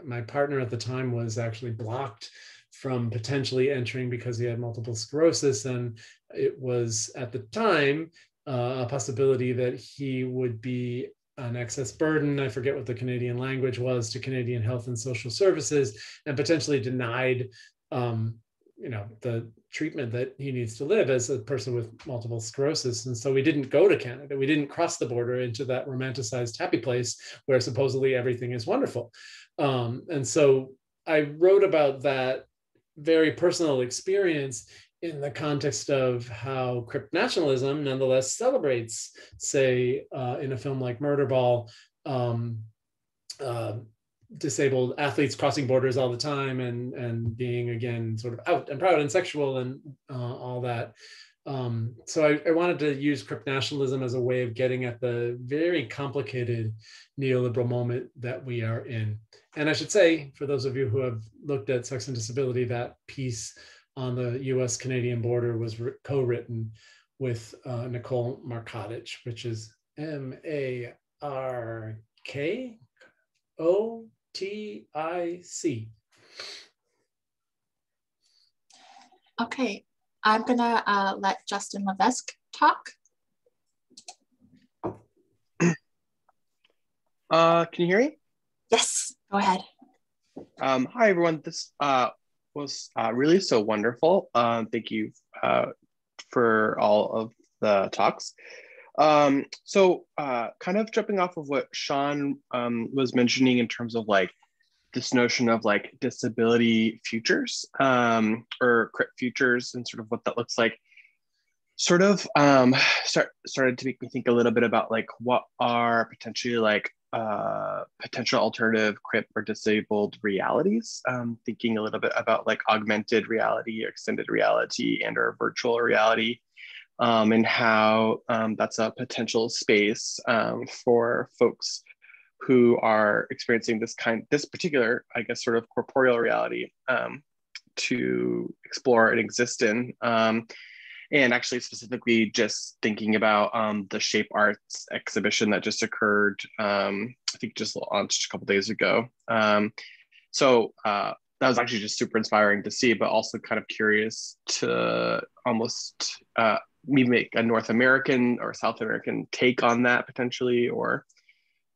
my partner at the time was actually blocked from potentially entering because he had multiple sclerosis. And it was at the time uh, a possibility that he would be an excess burden. I forget what the Canadian language was to Canadian Health and Social Services, and potentially denied, um, you know, the treatment that he needs to live as a person with multiple sclerosis. And so we didn't go to Canada. We didn't cross the border into that romanticized happy place where supposedly everything is wonderful. Um, and so I wrote about that very personal experience in the context of how Crip nationalism nonetheless celebrates, say, uh, in a film like Murderball, um, uh, disabled athletes crossing borders all the time and and being again sort of out and proud and sexual and uh, all that. Um, so I, I, wanted to use Crip nationalism as a way of getting at the very complicated neoliberal moment that we are in. And I should say, for those of you who have looked at Sex and Disability, that piece on the US Canadian border was co written with uh, Nicole Markotich, which is M A R K O T I C. Okay, I'm gonna uh, let Justin Levesque talk. Uh, can you hear me? Yes, go ahead. Um, hi, everyone. This uh, was uh, really so wonderful. Um, thank you uh, for all of the talks. Um, so, uh, kind of jumping off of what Sean um, was mentioning in terms of like this notion of like disability futures um, or crip futures and sort of what that looks like sort of um, start, started to make me think a little bit about like what are potentially like uh, potential alternative crip or disabled realities. Um, thinking a little bit about like augmented reality extended reality and or virtual reality um, and how um, that's a potential space um, for folks who are experiencing this kind this particular i guess sort of corporeal reality um, to explore and exist in. Um, and actually specifically just thinking about um, the shape arts exhibition that just occurred um, i think just launched a couple days ago. Um, so uh, that was actually just super inspiring to see but also kind of curious to almost uh, maybe make a north american or south american take on that potentially or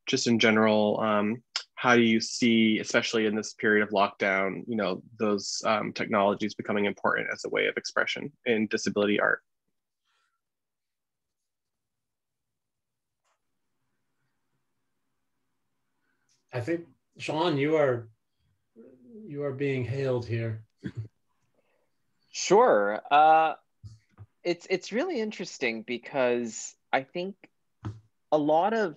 just in general um, how do you see, especially in this period of lockdown, you know, those um, technologies becoming important as a way of expression in disability art? I think, Sean, you are you are being hailed here. Sure. Uh, it's it's really interesting because I think a lot of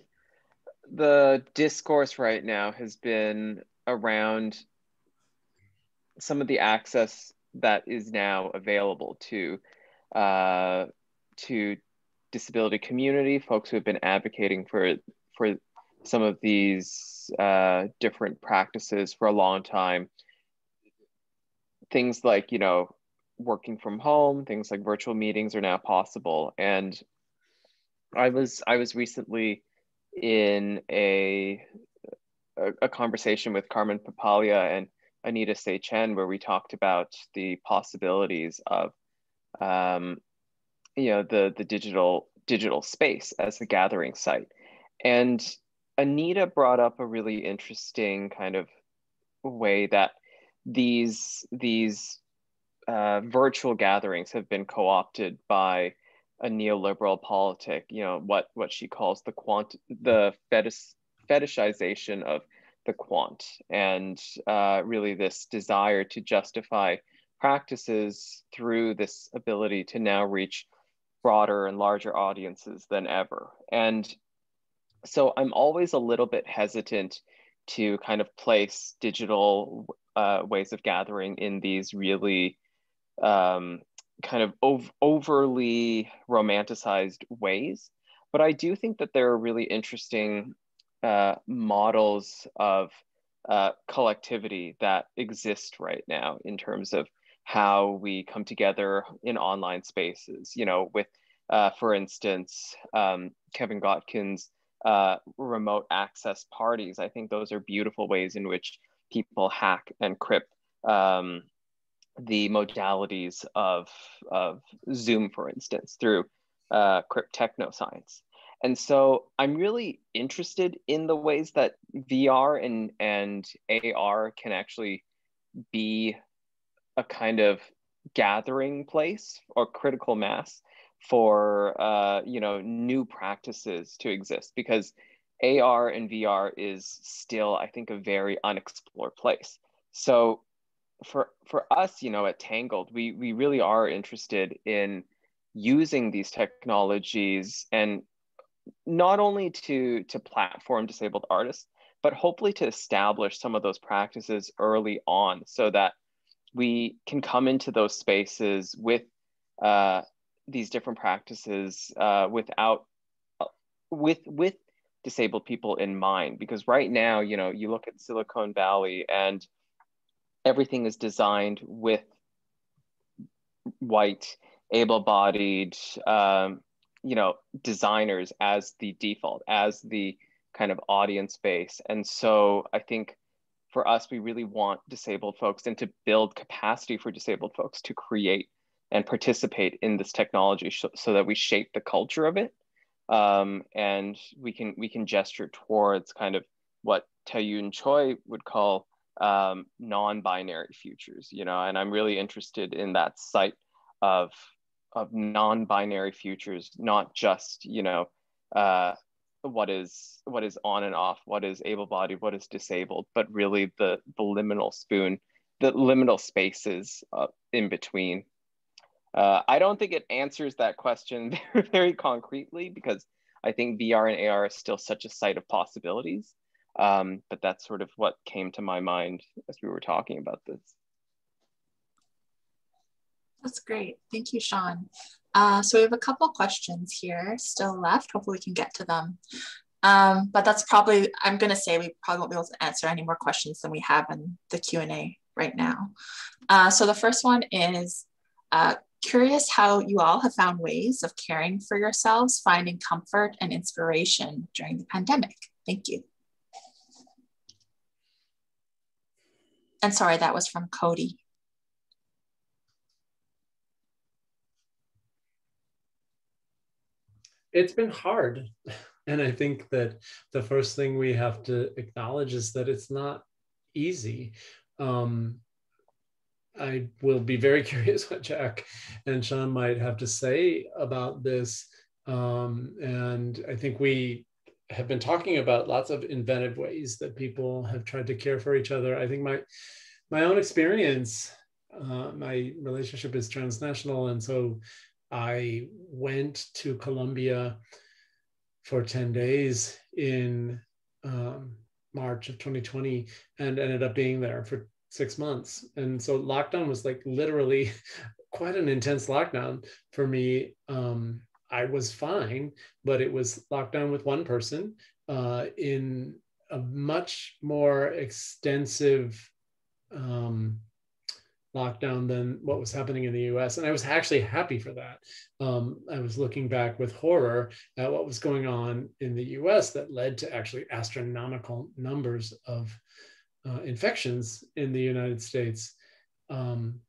the discourse right now has been around some of the access that is now available to uh, to disability community, folks who have been advocating for for some of these uh, different practices for a long time. Things like you know working from home, things like virtual meetings are now possible, and I was I was recently in a, a, a conversation with Carmen Papalia and Anita Se Chen, where we talked about the possibilities of, um, you know, the the digital digital space as a gathering site, and Anita brought up a really interesting kind of way that these these uh, virtual gatherings have been co-opted by a neoliberal politic, you know, what, what she calls the quant, the fetish, fetishization of the quant, and uh, really this desire to justify practices through this ability to now reach broader and larger audiences than ever. And so I'm always a little bit hesitant to kind of place digital uh, ways of gathering in these really um, kind of ov- overly romanticized ways. But I do think that there are really interesting uh, models of uh, collectivity that exist right now in terms of how we come together in online spaces. You know, with, uh, for instance, um, Kevin Gotkin's uh, remote access parties. I think those are beautiful ways in which people hack and crip um, the modalities of, of Zoom, for instance, through uh, technoscience. And so I'm really interested in the ways that VR and, and AR can actually be a kind of gathering place or critical mass for uh, you know new practices to exist because AR and VR is still I think a very unexplored place. So for for us, you know, at Tangled, we we really are interested in using these technologies and not only to to platform disabled artists, but hopefully to establish some of those practices early on so that we can come into those spaces with uh, these different practices uh, without uh, with with disabled people in mind. Because right now you know you look at silicon valley and everything is designed with white able-bodied um, you know designers as the default as the kind of audience base. And so i think for us we really want disabled folks and to build capacity for disabled folks to create and participate in this technology so that we shape the culture of it. Um, and we can we can gesture towards kind of what Taeyoon Choi would call um, non-binary futures you know and I'm really interested in that site of of non-binary futures not just you know uh, what is what is on and off what is able-bodied what is disabled but really the the liminal spoon the liminal spaces uh, in between uh, I don't think it answers that question very, very concretely because I think VR and AR is still such a site of possibilities. Um, but that's sort of what came to my mind as we were talking about this. That's great. Thank you, Sean. Uh, so we have a couple questions here still left. Hopefully we can get to them. Um, but that's probably, I'm gonna say we probably won't be able to answer any more questions than we have in the Q&A right now. Uh, so the first one is, uh, Curious how you all have found ways of caring for yourselves, finding comfort and inspiration during the pandemic. Thank you. And sorry, that was from Cody. It's been hard. And I think that the first thing we have to acknowledge is that it's not easy. Um, I will be very curious what Jack and Sean might have to say about this. Um, and I think we have been talking about lots of inventive ways that people have tried to care for each other. I think my my own experience, uh, my relationship is transnational, and so I went to Colombia for ten days in um, March of 2020 and ended up being there for six months. And so lockdown was like literally quite an intense lockdown for me. Um, I was fine, but it was lockdown with one person uh, in a much more extensive um, lockdown than what was happening in the US. And I was actually happy for that. Um, I was looking back with horror at what was going on in the US that led to actually astronomical numbers of uh, infections in the United States. Um,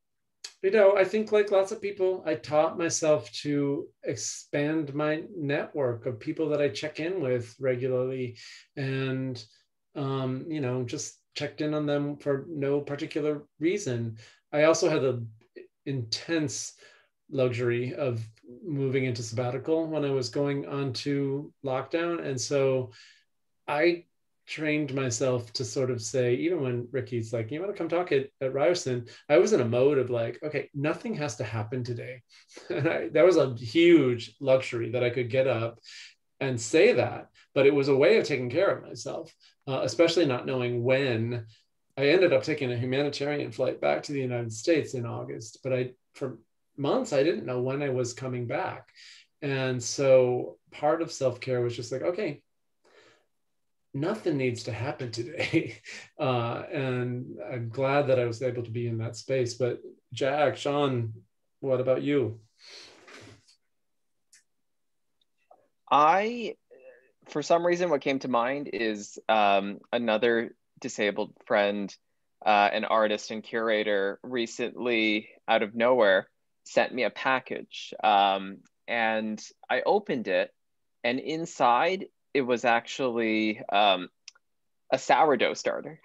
you know, I think like lots of people, I taught myself to expand my network of people that I check in with regularly and, um, you know, just checked in on them for no particular reason. I also had the intense luxury of moving into sabbatical when I was going on to lockdown. And so I trained myself to sort of say, even when Ricky's like, you want to come talk at, at Ryerson, I was in a mode of like, okay, nothing has to happen today. And I, that was a huge luxury that I could get up and say that. But it was a way of taking care of myself, uh, especially not knowing when I ended up taking a humanitarian flight back to the United States in August, but I for months I didn't know when I was coming back. And so part of self-care was just like, okay, nothing needs to happen today. Uh, and I'm glad that I was able to be in that space. But Jack, Sean, what about you? I, for some reason, what came to mind is um, another disabled friend, uh, an artist and curator, recently out of nowhere sent me a package. Um, and I opened it, and inside it was actually um, a sourdough starter.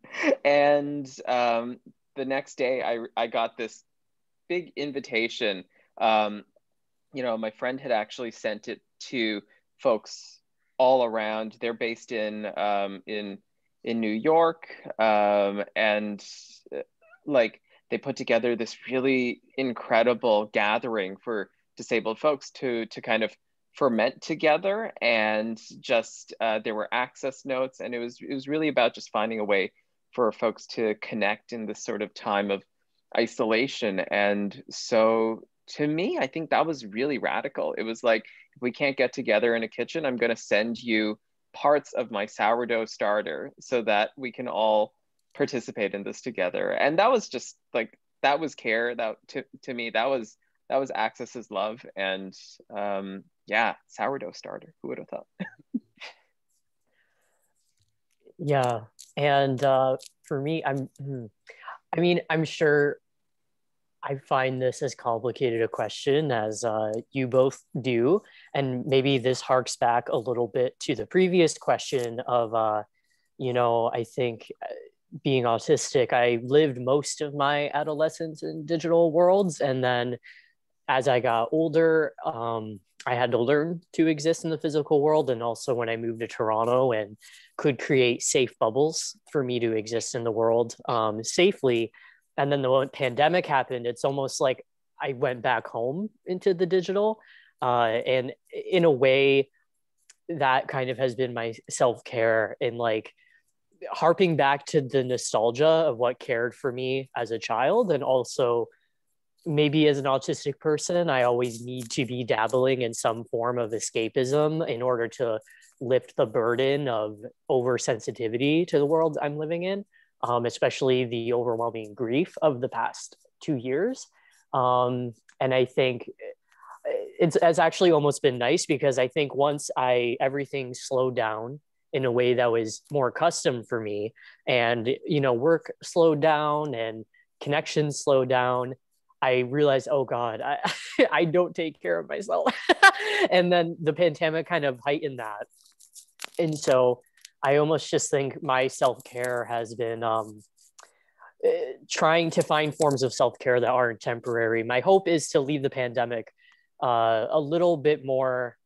and um, the next day, I, I got this big invitation. Um, you know, my friend had actually sent it to folks all around. They're based in um, in in New York, um, and uh, like they put together this really incredible gathering for disabled folks to to kind of ferment together and just uh, there were access notes. And it was it was really about just finding a way for folks to connect in this sort of time of isolation. And so to me i think that was really radical. It was like if we can't get together in a kitchen i'm going to send you parts of my sourdough starter so that we can all participate in this together. And that was just like that was care. That to, to me that was that was access's love. And um yeah sourdough starter who would have thought yeah and uh for me i'm hmm, i mean i'm sure I find this as complicated a question as uh, you both do. And maybe this harks back a little bit to the previous question of, uh, you know, I think uh, being autistic, I lived most of my adolescence in digital worlds. And then as I got older, um, I had to learn to exist in the physical world. And also when I moved to Toronto and could create safe bubbles for me to exist in the world um, safely. And then the pandemic happened, it's almost like I went back home into the digital. Uh, and in a way, that kind of has been my self care in like harping back to the nostalgia of what cared for me as a child and also maybe as an autistic person i always need to be dabbling in some form of escapism in order to lift the burden of oversensitivity to the world i'm living in um, especially the overwhelming grief of the past two years. Um, and i think it's, it's actually almost been nice because i think once i everything slowed down in a way that was more custom for me and you know work slowed down and connections slowed down i realized oh god i i don't take care of myself. And then the pandemic kind of heightened that. And so i almost just think my self-care has been um, eh, trying to find forms of self-care that aren't temporary. My hope is to leave the pandemic uh, a little bit more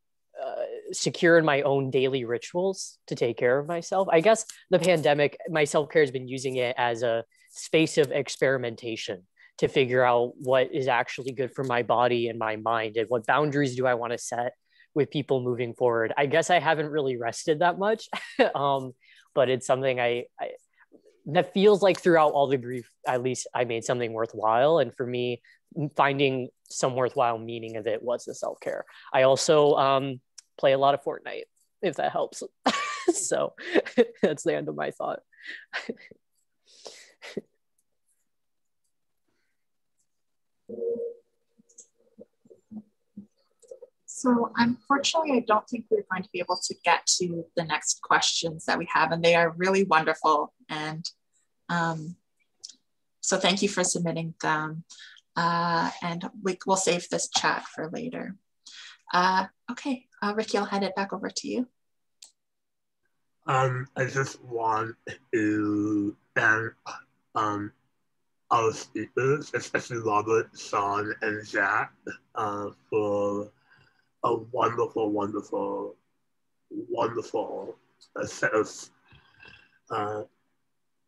uh, secure in my own daily rituals to take care of myself. I guess the pandemic, my self care has been using it as a space of experimentation to figure out what is actually good for my body and my mind and what boundaries do I want to set with people moving forward. I guess I haven't really rested that much, um, but it's something I, I that feels like throughout all the grief, at least I made something worthwhile. And for me, finding some worthwhile meaning of it was the self care. I also um, play a lot of Fortnite, if that helps. so that's the end of my thought. So unfortunately, I don't think we're going to be able to get to the next questions that we have, and they are really wonderful. And um, so thank you for submitting them. Uh, and we, will save this chat for later. Uh, okay, uh, Ricky, I'll hand it back over to you. Um, I just want to thank um, our speakers, especially Robert, Sean, and Jack, uh, for a wonderful, wonderful, wonderful uh, set of uh,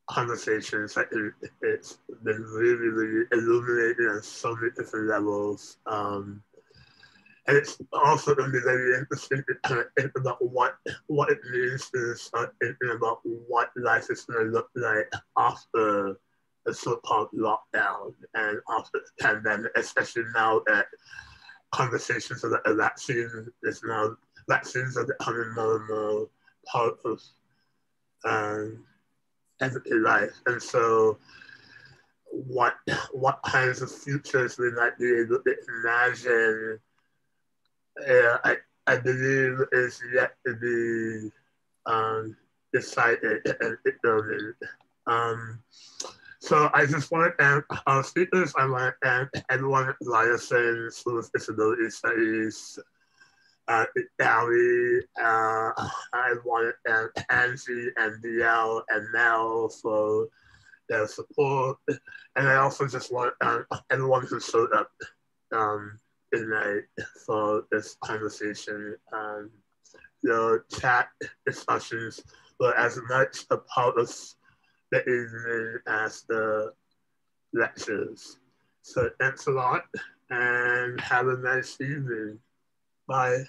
conversations. Like it, has been really, really illuminating on so many different levels. Um, and it's also going to be very interesting to kind of think about what what it means to start thinking about what life is going to look like after the so-called lockdown and after the pandemic, especially now that conversations about a vaccine is now vaccines are becoming more and more part of um, everyday life, and so what what kinds of futures we might be able to imagine uh, I, I believe is yet to be um, decided and. Um, so I just want to thank our speakers. I want to thank everyone Ryerson School Disability Studies, uh, uh, I want to thank Angie and DL and Mel for their support. And I also just want to thank everyone who showed up. Um, tonight for this conversation. Um, your chat discussions were as much a part of the evening as the lectures. So thanks a lot and have a nice evening. Bye.